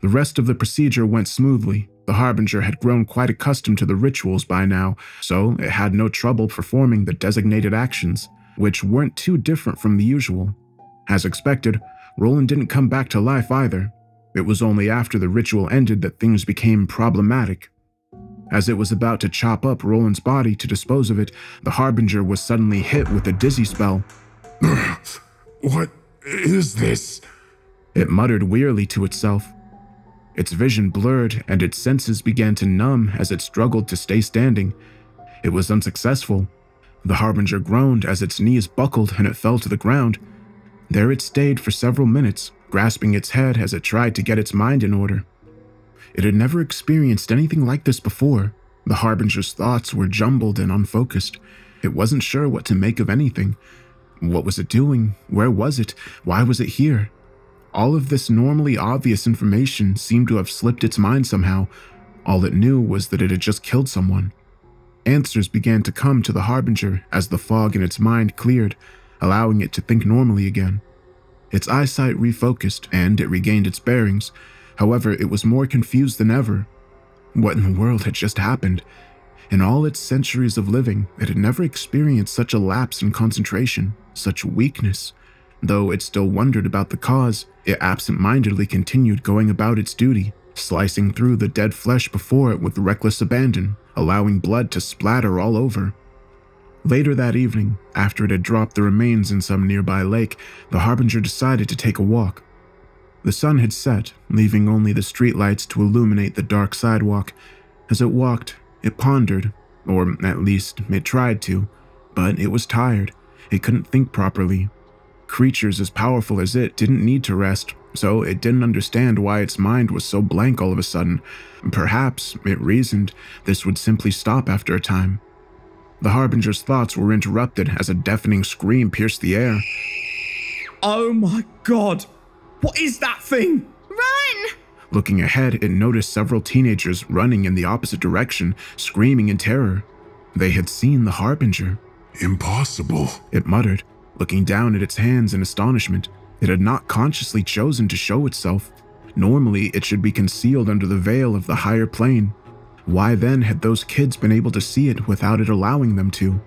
The rest of the procedure went smoothly. The Harbinger had grown quite accustomed to the rituals by now, so it had no trouble performing the designated actions, which weren't too different from the usual. As expected, Roland didn't come back to life either. It was only after the ritual ended that things became problematic. As it was about to chop up Roland's body to dispose of it, the Harbinger was suddenly hit with a dizzy spell. (clears throat) What is this? It muttered wearily to itself. Its vision blurred and its senses began to numb as it struggled to stay standing. It was unsuccessful. The Harbinger groaned as its knees buckled and it fell to the ground. There it stayed for several minutes, grasping its head as it tried to get its mind in order. It had never experienced anything like this before. The Harbinger's thoughts were jumbled and unfocused. It wasn't sure what to make of anything. What was it doing? Where was it? Why was it here? All of this normally obvious information seemed to have slipped its mind somehow. All it knew was that it had just killed someone. Answers began to come to the Harbinger as the fog in its mind cleared, allowing it to think normally again. Its eyesight refocused and it regained its bearings. However, it was more confused than ever. What in the world had just happened? In all its centuries of living, it had never experienced such a lapse in concentration, such weakness. Though it still wondered about the cause, it absent mindedly continued going about its duty, slicing through the dead flesh before it with reckless abandon, allowing blood to splatter all over. Later that evening, after it had dropped the remains in some nearby lake, the Harbinger decided to take a walk. The sun had set, leaving only the streetlights to illuminate the dark sidewalk. As it walked, it pondered, or at least it tried to, but it was tired. It couldn't think properly. Creatures as powerful as it didn't need to rest, so it didn't understand why its mind was so blank all of a sudden. Perhaps, it reasoned, this would simply stop after a time. The Harbinger's thoughts were interrupted as a deafening scream pierced the air. Oh my god! What is that thing? Run! Looking ahead, it noticed several teenagers running in the opposite direction, screaming in terror. They had seen the Harbinger. Impossible. It muttered, looking down at its hands in astonishment. It had not consciously chosen to show itself. Normally, it should be concealed under the veil of the higher plane. Why then had those kids been able to see it without it allowing them to?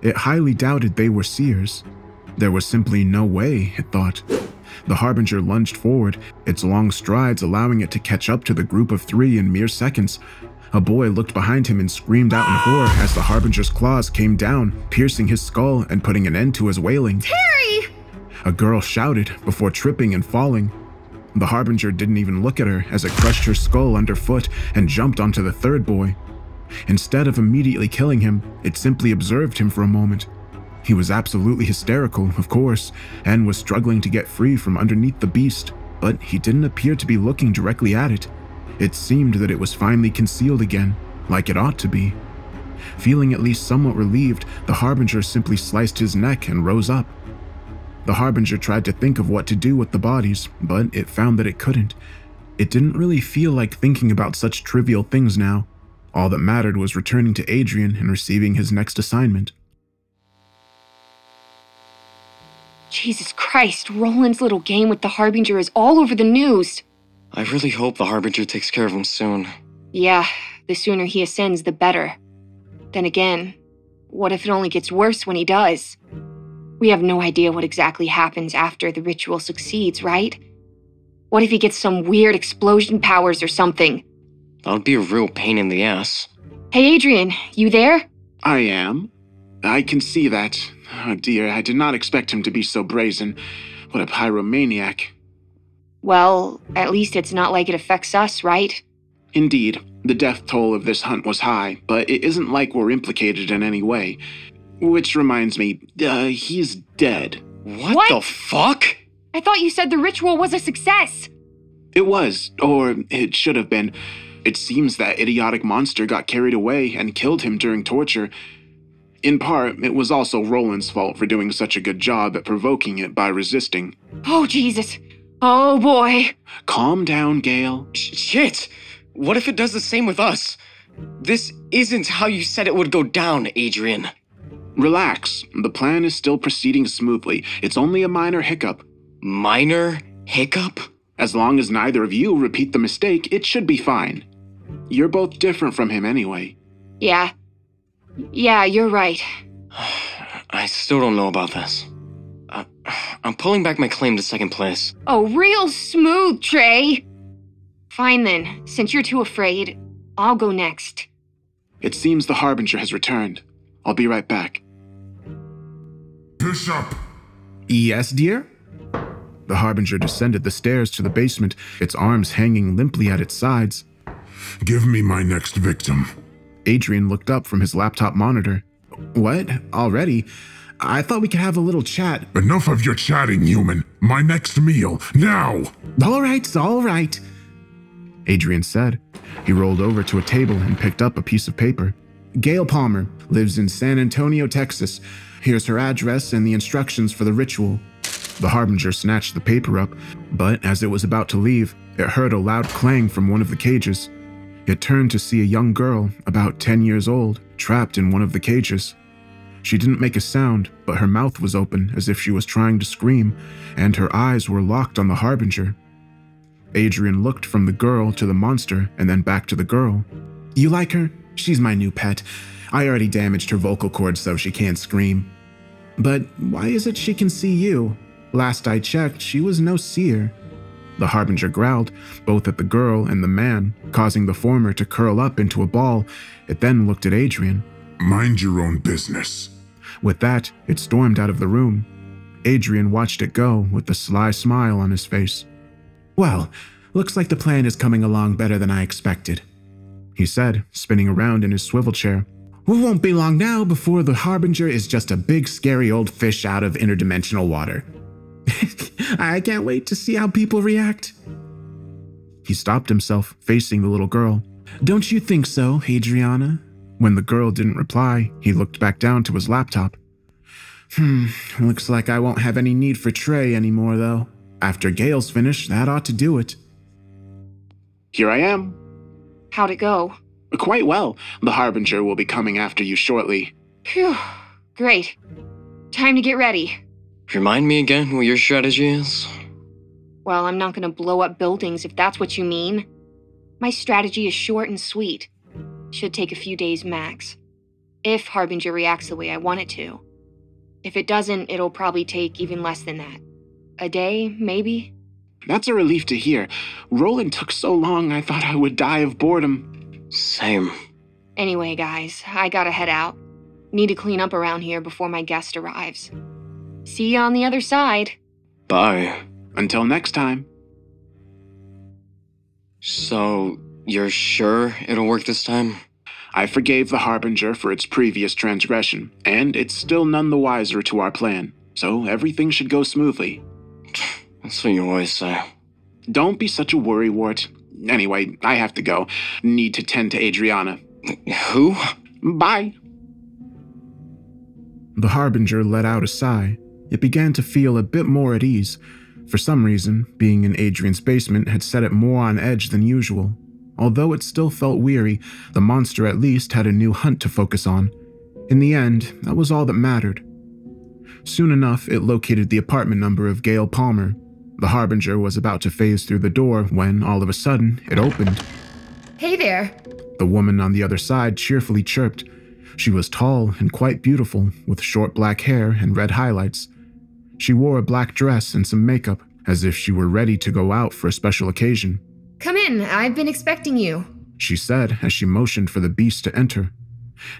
It highly doubted they were seers. There was simply no way, it thought. The Harbinger lunged forward, its long strides allowing it to catch up to the group of three in mere seconds. A boy looked behind him and screamed out in horror as the Harbinger's claws came down, piercing his skull and putting an end to his wailing. Terry! A girl shouted before tripping and falling. The Harbinger didn't even look at her as it crushed her skull underfoot and jumped onto the third boy. Instead of immediately killing him, it simply observed him for a moment. He was absolutely hysterical, of course, and was struggling to get free from underneath the beast, but he didn't appear to be looking directly at it. It seemed that it was finally concealed again, like it ought to be. Feeling at least somewhat relieved, the Harbinger simply sliced his neck and rose up. The Harbinger tried to think of what to do with the bodies, but it found that it couldn't. It didn't really feel like thinking about such trivial things now. All that mattered was returning to Adrian and receiving his next assignment. Jesus Christ, Roland's little game with the Harbinger is all over the news. I really hope the Harbinger takes care of him soon. Yeah, the sooner he ascends, the better. Then again, what if it only gets worse when he does? We have no idea what exactly happens after the ritual succeeds, right? What if he gets some weird explosion powers or something? That would be a real pain in the ass. Hey, Adrian, you there? I am. I can see that. Oh dear, I did not expect him to be so brazen. What a pyromaniac. Well, at least it's not like it affects us, right? Indeed. The death toll of this hunt was high, but it isn't like we're implicated in any way. Which reminds me, uh, he's dead. What, What? the fuck? I thought you said the ritual was a success. It was, or it should have been. It seems that idiotic monster got carried away and killed him during torture. In part, it was also Roland's fault for doing such a good job at provoking it by resisting. Oh, Jesus. Oh, boy. Calm down, Gale. Sh- shit! What if it does the same with us? This isn't how you said it would go down, Adrian. Relax. The plan is still proceeding smoothly. It's only a minor hiccup. Minor hiccup? As long as neither of you repeat the mistake, it should be fine. You're both different from him anyway. Yeah. Yeah, you're right. (sighs) I still don't know about this. I, I'm pulling back my claim to second place. Oh, real smooth, Trey. Fine then. Since you're too afraid, I'll go next. It seems the Harbinger has returned. I'll be right back. Bishop! Yes, dear? The Harbinger descended the stairs to the basement, its arms hanging limply at its sides. Give me my next victim. Adrian looked up from his laptop monitor. What? Already? I thought we could have a little chat. Enough of your chatting, human. My next meal, now! All right, all right. Adrian said. He rolled over to a table and picked up a piece of paper. Gail Palmer lives in San Antonio, Texas. Here's her address and the instructions for the ritual. The Harbinger snatched the paper up, but as it was about to leave, it heard a loud clang from one of the cages. It turned to see a young girl, about 10 years old, trapped in one of the cages. She didn't make a sound, but her mouth was open as if she was trying to scream, and her eyes were locked on the Harbinger. Adrian looked from the girl to the monster and then back to the girl. You like her? She's my new pet. I already damaged her vocal cords so she can't scream. But why is it she can see you? Last I checked, she was no seer. The Harbinger growled, both at the girl and the man, causing the former to curl up into a ball. It then looked at Adrian. Mind your own business. With that, it stormed out of the room. Adrian watched it go with a sly smile on his face. Well, looks like the plan is coming along better than I expected, he said, spinning around in his swivel chair. We won't be long now before the Harbinger is just a big, scary old fish out of interdimensional water. (laughs) I can't wait to see how people react. He stopped himself, facing the little girl. Don't you think so, Adriana? When the girl didn't reply, he looked back down to his laptop. Hmm, looks like I won't have any need for Trey anymore, though. After Gale's finished, that ought to do it. Here I am. How'd it go? Quite well. The Harbinger will be coming after you shortly. Phew. Great. Time to get ready. Remind me again what your strategy is? Well, I'm not gonna blow up buildings if that's what you mean. My strategy is short and sweet. Should take a few days max. If Harbinger reacts the way I want it to. If it doesn't, it'll probably take even less than that. A day, maybe? That's a relief to hear. Roland took so long I thought I would die of boredom. Same. Anyway, guys, I gotta head out. Need to clean up around here before my guest arrives. See you on the other side. Bye. Until next time. So, you're sure it'll work this time? I forgave the Harbinger for its previous transgression, and it's still none the wiser to our plan, so everything should go smoothly. That's what you always say. Don't be such a worrywart. Anyway, I have to go. Need to tend to Adriana. Who? Bye. The Harbinger let out a sigh. It began to feel a bit more at ease. For some reason, being in Adrian's basement had set it more on edge than usual. Although it still felt weary, the monster at least had a new hunt to focus on. In the end, that was all that mattered. Soon enough, it located the apartment number of Gail Palmer. The Harbinger was about to phase through the door when, all of a sudden, it opened. Hey there. The woman on the other side cheerfully chirped. She was tall and quite beautiful, with short black hair and red highlights. She wore a black dress and some makeup, as if she were ready to go out for a special occasion. Come in, I've been expecting you. She said as she motioned for the beast to enter.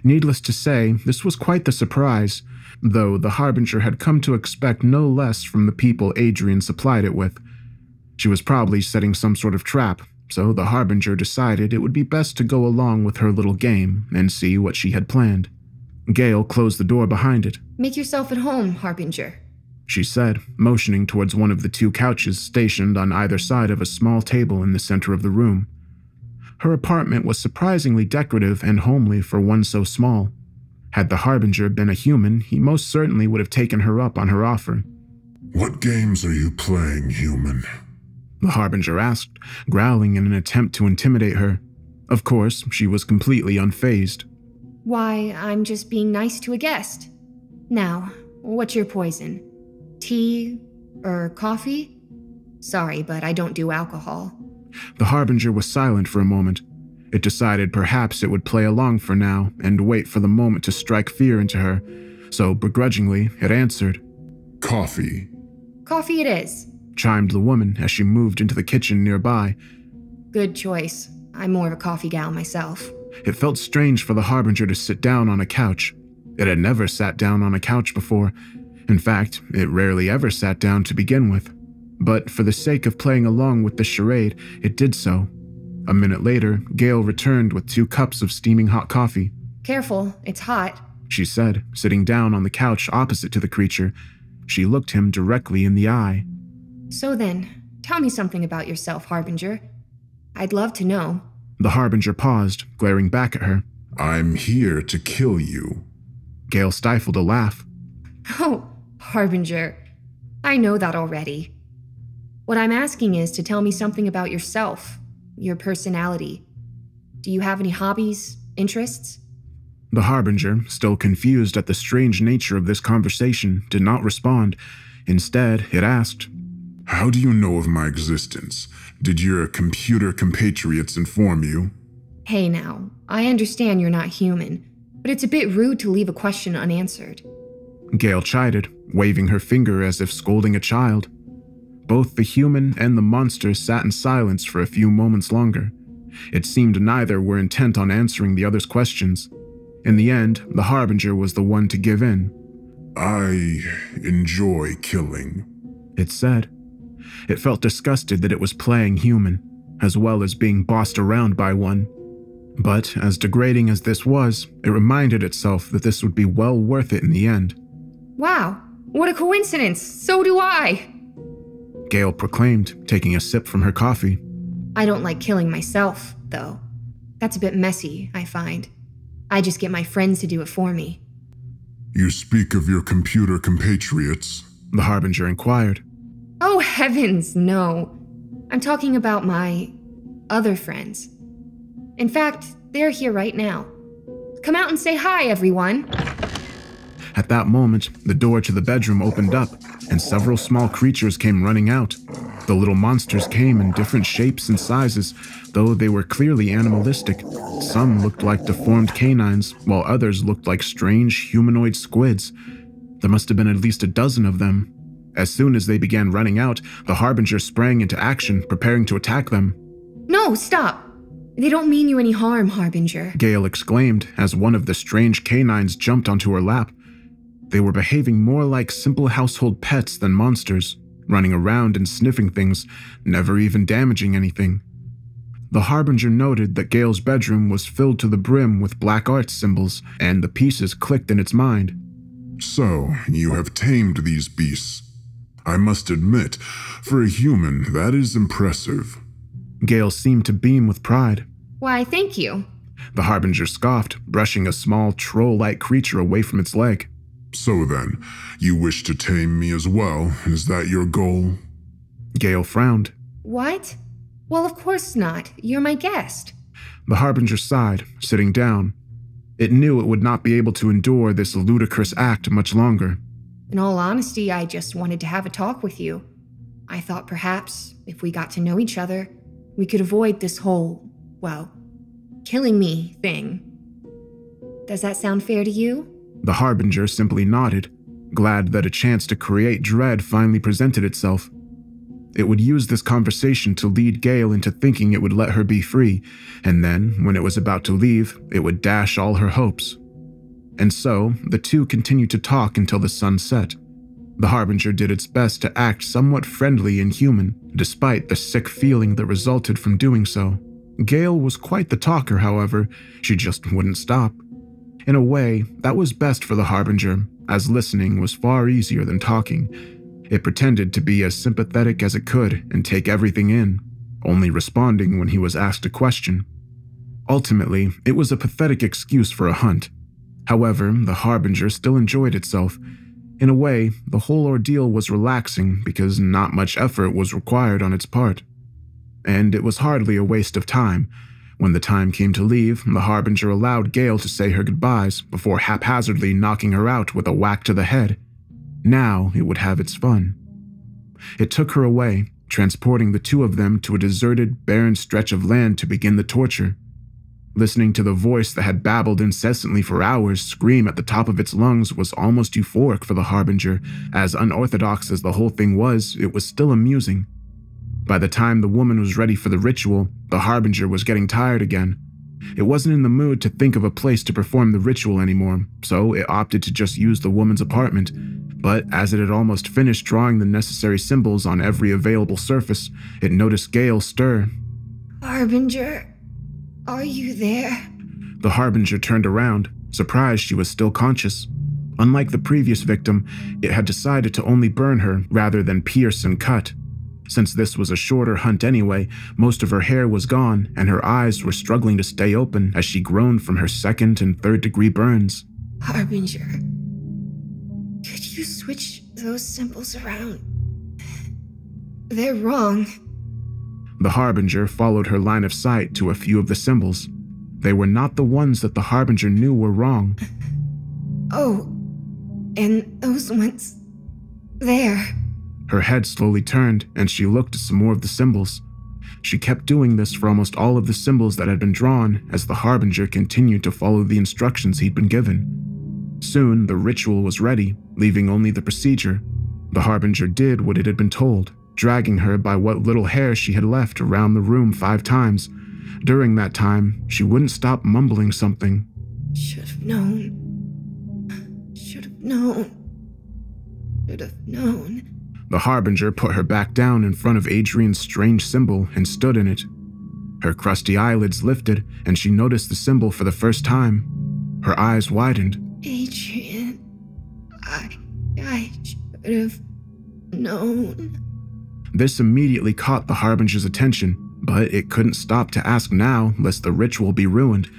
Needless to say, this was quite the surprise, though the Harbinger had come to expect no less from the people Adrian supplied it with. She was probably setting some sort of trap, so the Harbinger decided it would be best to go along with her little game and see what she had planned. Gale closed the door behind it. Make yourself at home, Harbinger. She said, motioning towards one of the two couches stationed on either side of a small table in the center of the room. Her apartment was surprisingly decorative and homely for one so small. Had the Harbinger been a human, he most certainly would have taken her up on her offer. What games are you playing, human? The Harbinger asked, growling in an attempt to intimidate her. Of course, she was completely unfazed. Why, I'm just being nice to a guest. Now, what's your poison? Tea or coffee? Sorry, but I don't do alcohol. The Harbinger was silent for a moment. It decided perhaps it would play along for now and wait for the moment to strike fear into her, so begrudgingly it answered. Coffee. Coffee it is. Chimed the woman as she moved into the kitchen nearby. Good choice. I'm more of a coffee gal myself. It felt strange for the Harbinger to sit down on a couch. It had never sat down on a couch before. In fact, it rarely ever sat down to begin with. But for the sake of playing along with the charade, it did so. A minute later, Gale returned with two cups of steaming hot coffee. Careful, it's hot. She said, sitting down on the couch opposite to the creature. She looked him directly in the eye. So then, tell me something about yourself, Harbinger. I'd love to know. The Harbinger paused, glaring back at her. I'm here to kill you. Gale stifled a laugh. Oh, Harbinger. I know that already. What I'm asking is to tell me something about yourself, your personality. Do you have any hobbies, interests? The Harbinger, still confused at the strange nature of this conversation, did not respond. Instead, it asked, How do you know of my existence? Did your computer compatriots inform you? Hey now, I understand you're not human, but it's a bit rude to leave a question unanswered. Gale chided, waving her finger as if scolding a child. Both the human and the monster sat in silence for a few moments longer. It seemed neither were intent on answering the other's questions. In the end, the Harbinger was the one to give in. I enjoy killing, it said. It felt disgusted that it was playing human, as well as being bossed around by one. But as degrading as this was, it reminded itself that this would be well worth it in the end. Wow, what a coincidence! So do I! Gail proclaimed, taking a sip from her coffee. I don't like killing myself, though. That's a bit messy, I find. I just get my friends to do it for me. You speak of your computer compatriots? The Harbinger inquired. Oh, heavens, no. I'm talking about my other friends. In fact, they're here right now. Come out and say hi, everyone. At that moment, the door to the bedroom opened up, and several small creatures came running out. The little monsters came in different shapes and sizes, though they were clearly animalistic. Some looked like deformed canines, while others looked like strange humanoid squids. There must have been at least a dozen of them. As soon as they began running out, the Harbinger sprang into action, preparing to attack them. No, stop! They don't mean you any harm, Harbinger. Gale exclaimed as one of the strange canines jumped onto her lap. They were behaving more like simple household pets than monsters, running around and sniffing things, never even damaging anything. The Harbinger noted that Gale's bedroom was filled to the brim with black arts symbols, and the pieces clicked in its mind. So, you have tamed these beasts. I must admit, for a human, that is impressive. Gale seemed to beam with pride. Why, thank you. The Harbinger scoffed, brushing a small troll like creature away from its leg. So then, you wish to tame me as well? Is that your goal? Gale frowned. What? Well, of course not. You're my guest. The Harbinger sighed, sitting down. It knew it would not be able to endure this ludicrous act much longer. In all honesty, I just wanted to have a talk with you. I thought perhaps, if we got to know each other, we could avoid this whole, well, killing me thing. Does that sound fair to you? The Harbinger simply nodded, glad that a chance to create dread finally presented itself. It would use this conversation to lead Gale into thinking it would let her be free, and then, when it was about to leave, it would dash all her hopes. And so, the two continued to talk until the sun set. The Harbinger did its best to act somewhat friendly and human, despite the sick feeling that resulted from doing so. Gale was quite the talker, however, she just wouldn't stop. In a way, that was best for the Harbinger, as listening was far easier than talking. It pretended to be as sympathetic as it could and take everything in, only responding when he was asked a question. Ultimately, it was a pathetic excuse for a hunt. However, the Harbinger still enjoyed itself. In a way, the whole ordeal was relaxing because not much effort was required on its part. And it was hardly a waste of time. When the time came to leave, the Harbinger allowed Gale to say her goodbyes before haphazardly knocking her out with a whack to the head. Now it would have its fun. It took her away, transporting the two of them to a deserted, barren stretch of land to begin the torture. Listening to the voice that had babbled incessantly for hours scream at the top of its lungs was almost euphoric for the Harbinger. As unorthodox as the whole thing was, it was still amusing. By the time the woman was ready for the ritual, the Harbinger was getting tired again. It wasn't in the mood to think of a place to perform the ritual anymore, so it opted to just use the woman's apartment. But as it had almost finished drawing the necessary symbols on every available surface, it noticed Gale stir. Harbinger, are you there? The Harbinger turned around, surprised she was still conscious. Unlike the previous victim, it had decided to only burn her rather than pierce and cut. Since this was a shorter hunt anyway, most of her hair was gone and her eyes were struggling to stay open as she groaned from her second and third degree burns. Harbinger, could you switch those symbols around? They're wrong. The Harbinger followed her line of sight to a few of the symbols. They were not the ones that the Harbinger knew were wrong. Oh, and those ones. There. Her head slowly turned, and she looked at some more of the symbols. She kept doing this for almost all of the symbols that had been drawn as the Harbinger continued to follow the instructions he'd been given. Soon, the ritual was ready, leaving only the procedure. The Harbinger did what it had been told, dragging her by what little hair she had left around the room five times. During that time, she wouldn't stop mumbling something. Should have known. Should have known. Should have known. The Harbinger put her back down in front of Adrian's strange symbol and stood in it. Her crusty eyelids lifted, and she noticed the symbol for the first time. Her eyes widened. Adrian, I, I should have known. This immediately caught the Harbinger's attention, but it couldn't stop to ask now lest the ritual be ruined.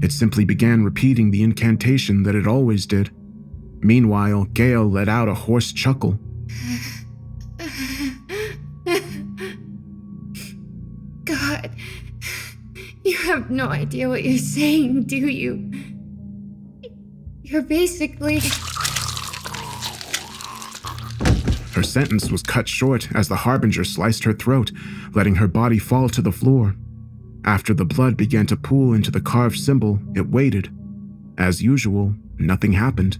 It simply began repeating the incantation that it always did. Meanwhile, Gale let out a hoarse chuckle. (sighs) (sighs) (sighs) God, you have no idea what you're saying, do you? You're basically. Her sentence was cut short as the Harbinger sliced her throat, letting her body fall to the floor. After the blood began to pool into the carved symbol, it waited. As usual, nothing happened.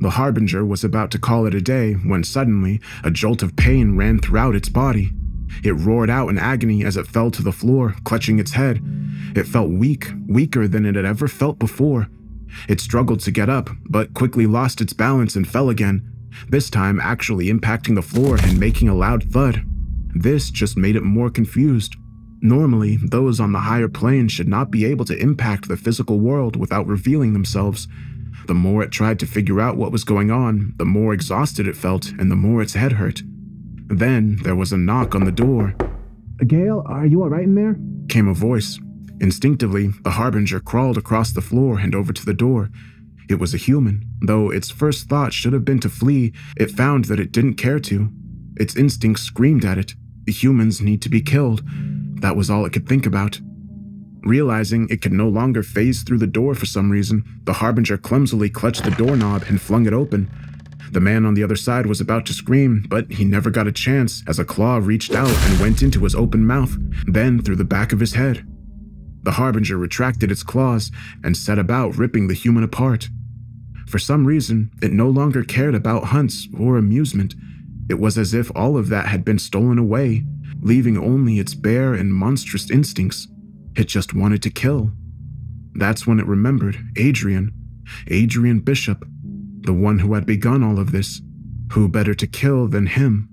The Harbinger was about to call it a day when suddenly a jolt of pain ran throughout its body. It roared out in agony as it fell to the floor, clutching its head. It felt weak, weaker than it had ever felt before. It struggled to get up, but quickly lost its balance and fell again, this time actually impacting the floor and making a loud thud. This just made it more confused. Normally, those on the higher plane should not be able to impact the physical world without revealing themselves. The more it tried to figure out what was going on, the more exhausted it felt and the more its head hurt. Then there was a knock on the door. Gale, are you alright in there? Came a voice. Instinctively, the Harbinger crawled across the floor and over to the door. It was a human. Though its first thought should have been to flee, it found that it didn't care to. Its instincts screamed at it. The humans need to be killed. That was all it could think about. Realizing it could no longer phase through the door for some reason, the Harbinger clumsily clutched the doorknob and flung it open. The man on the other side was about to scream, but he never got a chance as a claw reached out and went into his open mouth, then through the back of his head. The Harbinger retracted its claws and set about ripping the human apart. For some reason, it no longer cared about hunts or amusement. It was as if all of that had been stolen away, leaving only its bare and monstrous instincts. It just wanted to kill. That's when it remembered Adrian, Adrian Bishop, the one who had begun all of this. Who better to kill than him?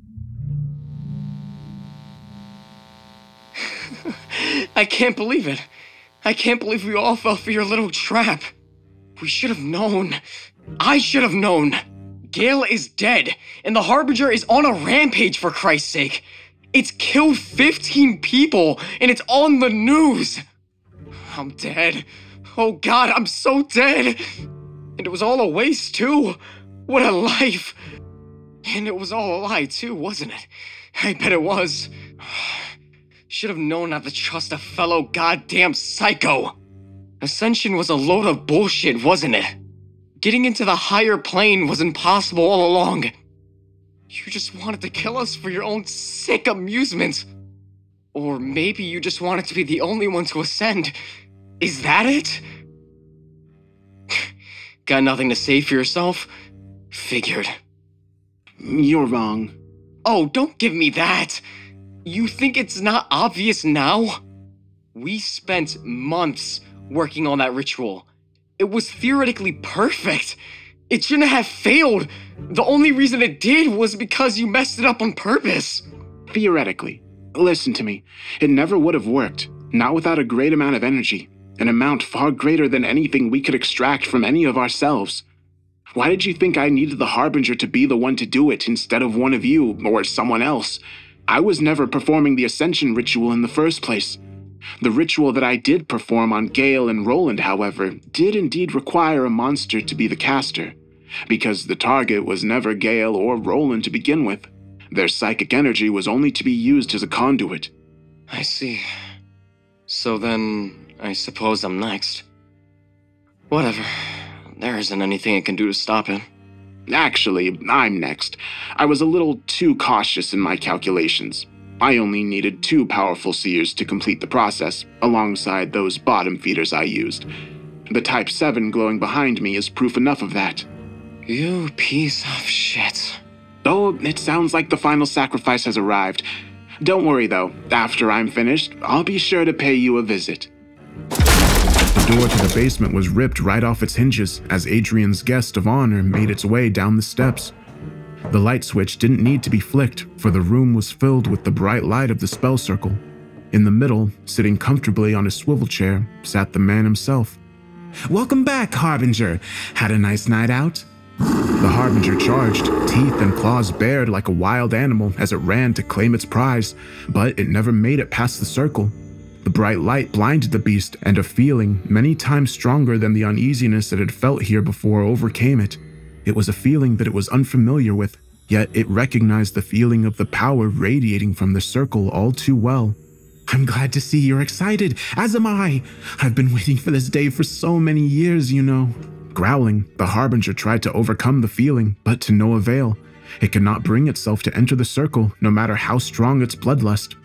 (laughs) I can't believe it. I can't believe we all fell for your little trap. We should have known. I should have known. Gale is dead, and the Harbinger is on a rampage for Christ's sake. It's killed 15 people, and it's on the news. I'm dead. Oh god, I'm so dead. And it was all a waste, too. What a life. And it was all a lie, too, wasn't it? I bet it was. (sighs) Should have known not to trust a fellow goddamn psycho. Ascension was a load of bullshit, wasn't it? Getting into the higher plane was impossible all along. You just wanted to kill us for your own sick amusement. Or maybe you just wanted to be the only one to ascend. Is that it? (sighs) Got nothing to say for yourself? Figured. You're wrong. Oh, don't give me that. You think it's not obvious now? We spent months working on that ritual. It was theoretically perfect. It shouldn't have failed. The only reason it did was because you messed it up on purpose. Theoretically. Listen to me. It never would have worked. Not without a great amount of energy. An amount far greater than anything we could extract from any of ourselves. Why did you think I needed the Harbinger to be the one to do it instead of one of you or someone else? I was never performing the Ascension ritual in the first place. The ritual that I did perform on Gale and Roland, however, did indeed require a monster to be the caster, because the target was never Gale or Roland to begin with. Their psychic energy was only to be used as a conduit. I see. So then, I suppose I'm next. Whatever. There isn't anything I can do to stop it. Actually, I'm next. I was a little too cautious in my calculations. I only needed two powerful seers to complete the process, alongside those bottom feeders I used. The Type 7 glowing behind me is proof enough of that. You piece of shit. Oh, it sounds like the final sacrifice has arrived. Don't worry though, after I'm finished, I'll be sure to pay you a visit. The door to the basement was ripped right off its hinges as Adrian's guest of honor made its way down the steps. The light switch didn't need to be flicked, for the room was filled with the bright light of the spell circle. In the middle, sitting comfortably on a swivel chair, sat the man himself. Welcome back, Harbinger. Had a nice night out? The Harbinger charged, teeth and claws bared like a wild animal as it ran to claim its prize, but it never made it past the circle. The bright light blinded the beast, and a feeling many times stronger than the uneasiness it had felt here before overcame it. It was a feeling that it was unfamiliar with, yet it recognized the feeling of the power radiating from the circle all too well. I'm glad to see you're excited, as am I. I've been waiting for this day for so many years, you know. Growling, the Harbinger tried to overcome the feeling, but to no avail. It could not bring itself to enter the circle, no matter how strong its bloodlust.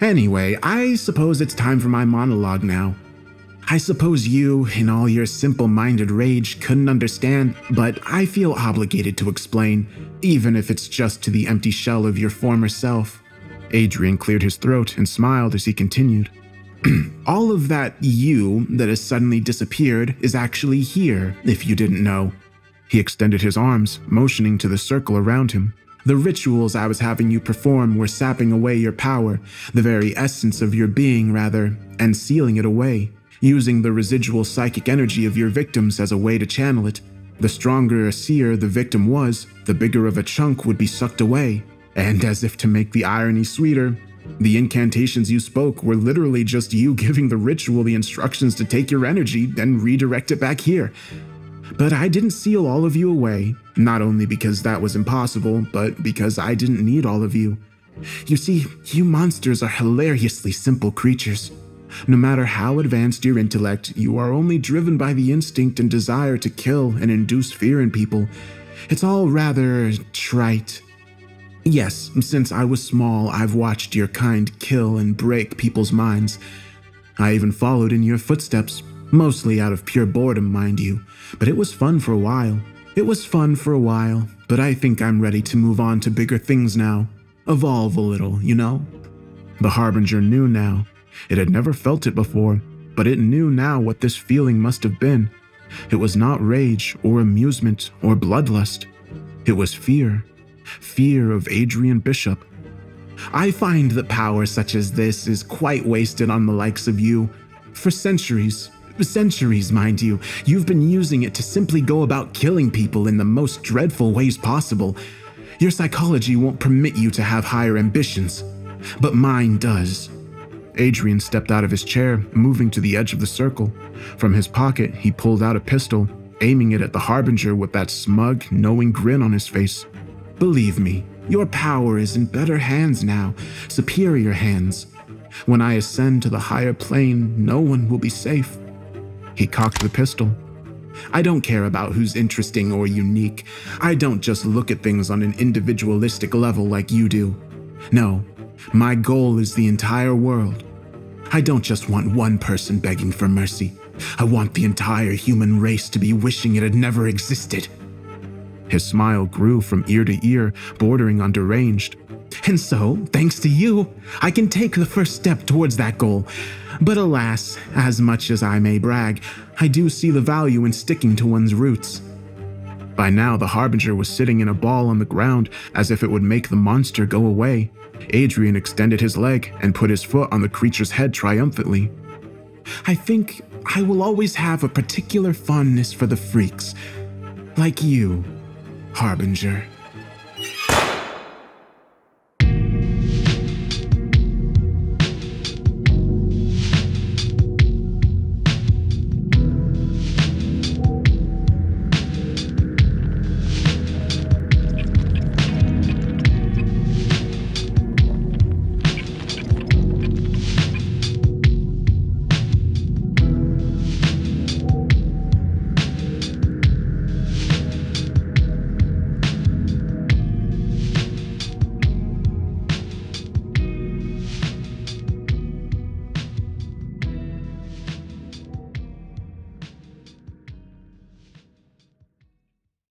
Anyway, I suppose it's time for my monologue now. I suppose you, in all your simple minded rage, couldn't understand, but I feel obligated to explain, even if it's just to the empty shell of your former self. Adrian cleared his throat and smiled as he continued. (clears throat) all of that you that has suddenly disappeared is actually here, if you didn't know. He extended his arms, motioning to the circle around him. The rituals I was having you perform were sapping away your power, the very essence of your being, rather, and sealing it away, using the residual psychic energy of your victims as a way to channel it. The stronger a seer the victim was, the bigger of a chunk would be sucked away. And as if to make the irony sweeter, the incantations you spoke were literally just you giving the ritual the instructions to take your energy and redirect it back here. But I didn't seal all of you away, not only because that was impossible, but because I didn't need all of you. You see, you monsters are hilariously simple creatures. No matter how advanced your intellect, you are only driven by the instinct and desire to kill and induce fear in people. It's all rather trite. Yes, since I was small, I've watched your kind kill and break people's minds. I even followed in your footsteps, mostly out of pure boredom, mind you, but it was fun for a while. It was fun for a while, but I think I'm ready to move on to bigger things now. Evolve a little, you know? The Harbinger knew now. It had never felt it before, but it knew now what this feeling must have been. It was not rage or amusement or bloodlust. It was fear, fear of Adrian Bishop. I find that power such as this is quite wasted on the likes of you. For centuries, centuries, mind you, you've been using it to simply go about killing people in the most dreadful ways possible. Your psychology won't permit you to have higher ambitions, but mine does. Adrian stepped out of his chair, moving to the edge of the circle. From his pocket, he pulled out a pistol, aiming it at the Harbinger with that smug, knowing grin on his face. Believe me, your power is in better hands now, superior hands. When I ascend to the higher plane, no one will be safe. He cocked the pistol. I don't care about who's interesting or unique. I don't just look at things on an individualistic level like you do. No, my goal is the entire world. I don't just want one person begging for mercy. I want the entire human race to be wishing it had never existed. His smile grew from ear to ear, bordering on deranged. And so, thanks to you, I can take the first step towards that goal. But alas, as much as I may brag, I do see the value in sticking to one's roots. By now, the Harbinger was sitting in a ball on the ground as if it would make the monster go away. Adrian extended his leg and put his foot on the creature's head triumphantly. I think I will always have a particular fondness for the freaks. Like you, Harbinger.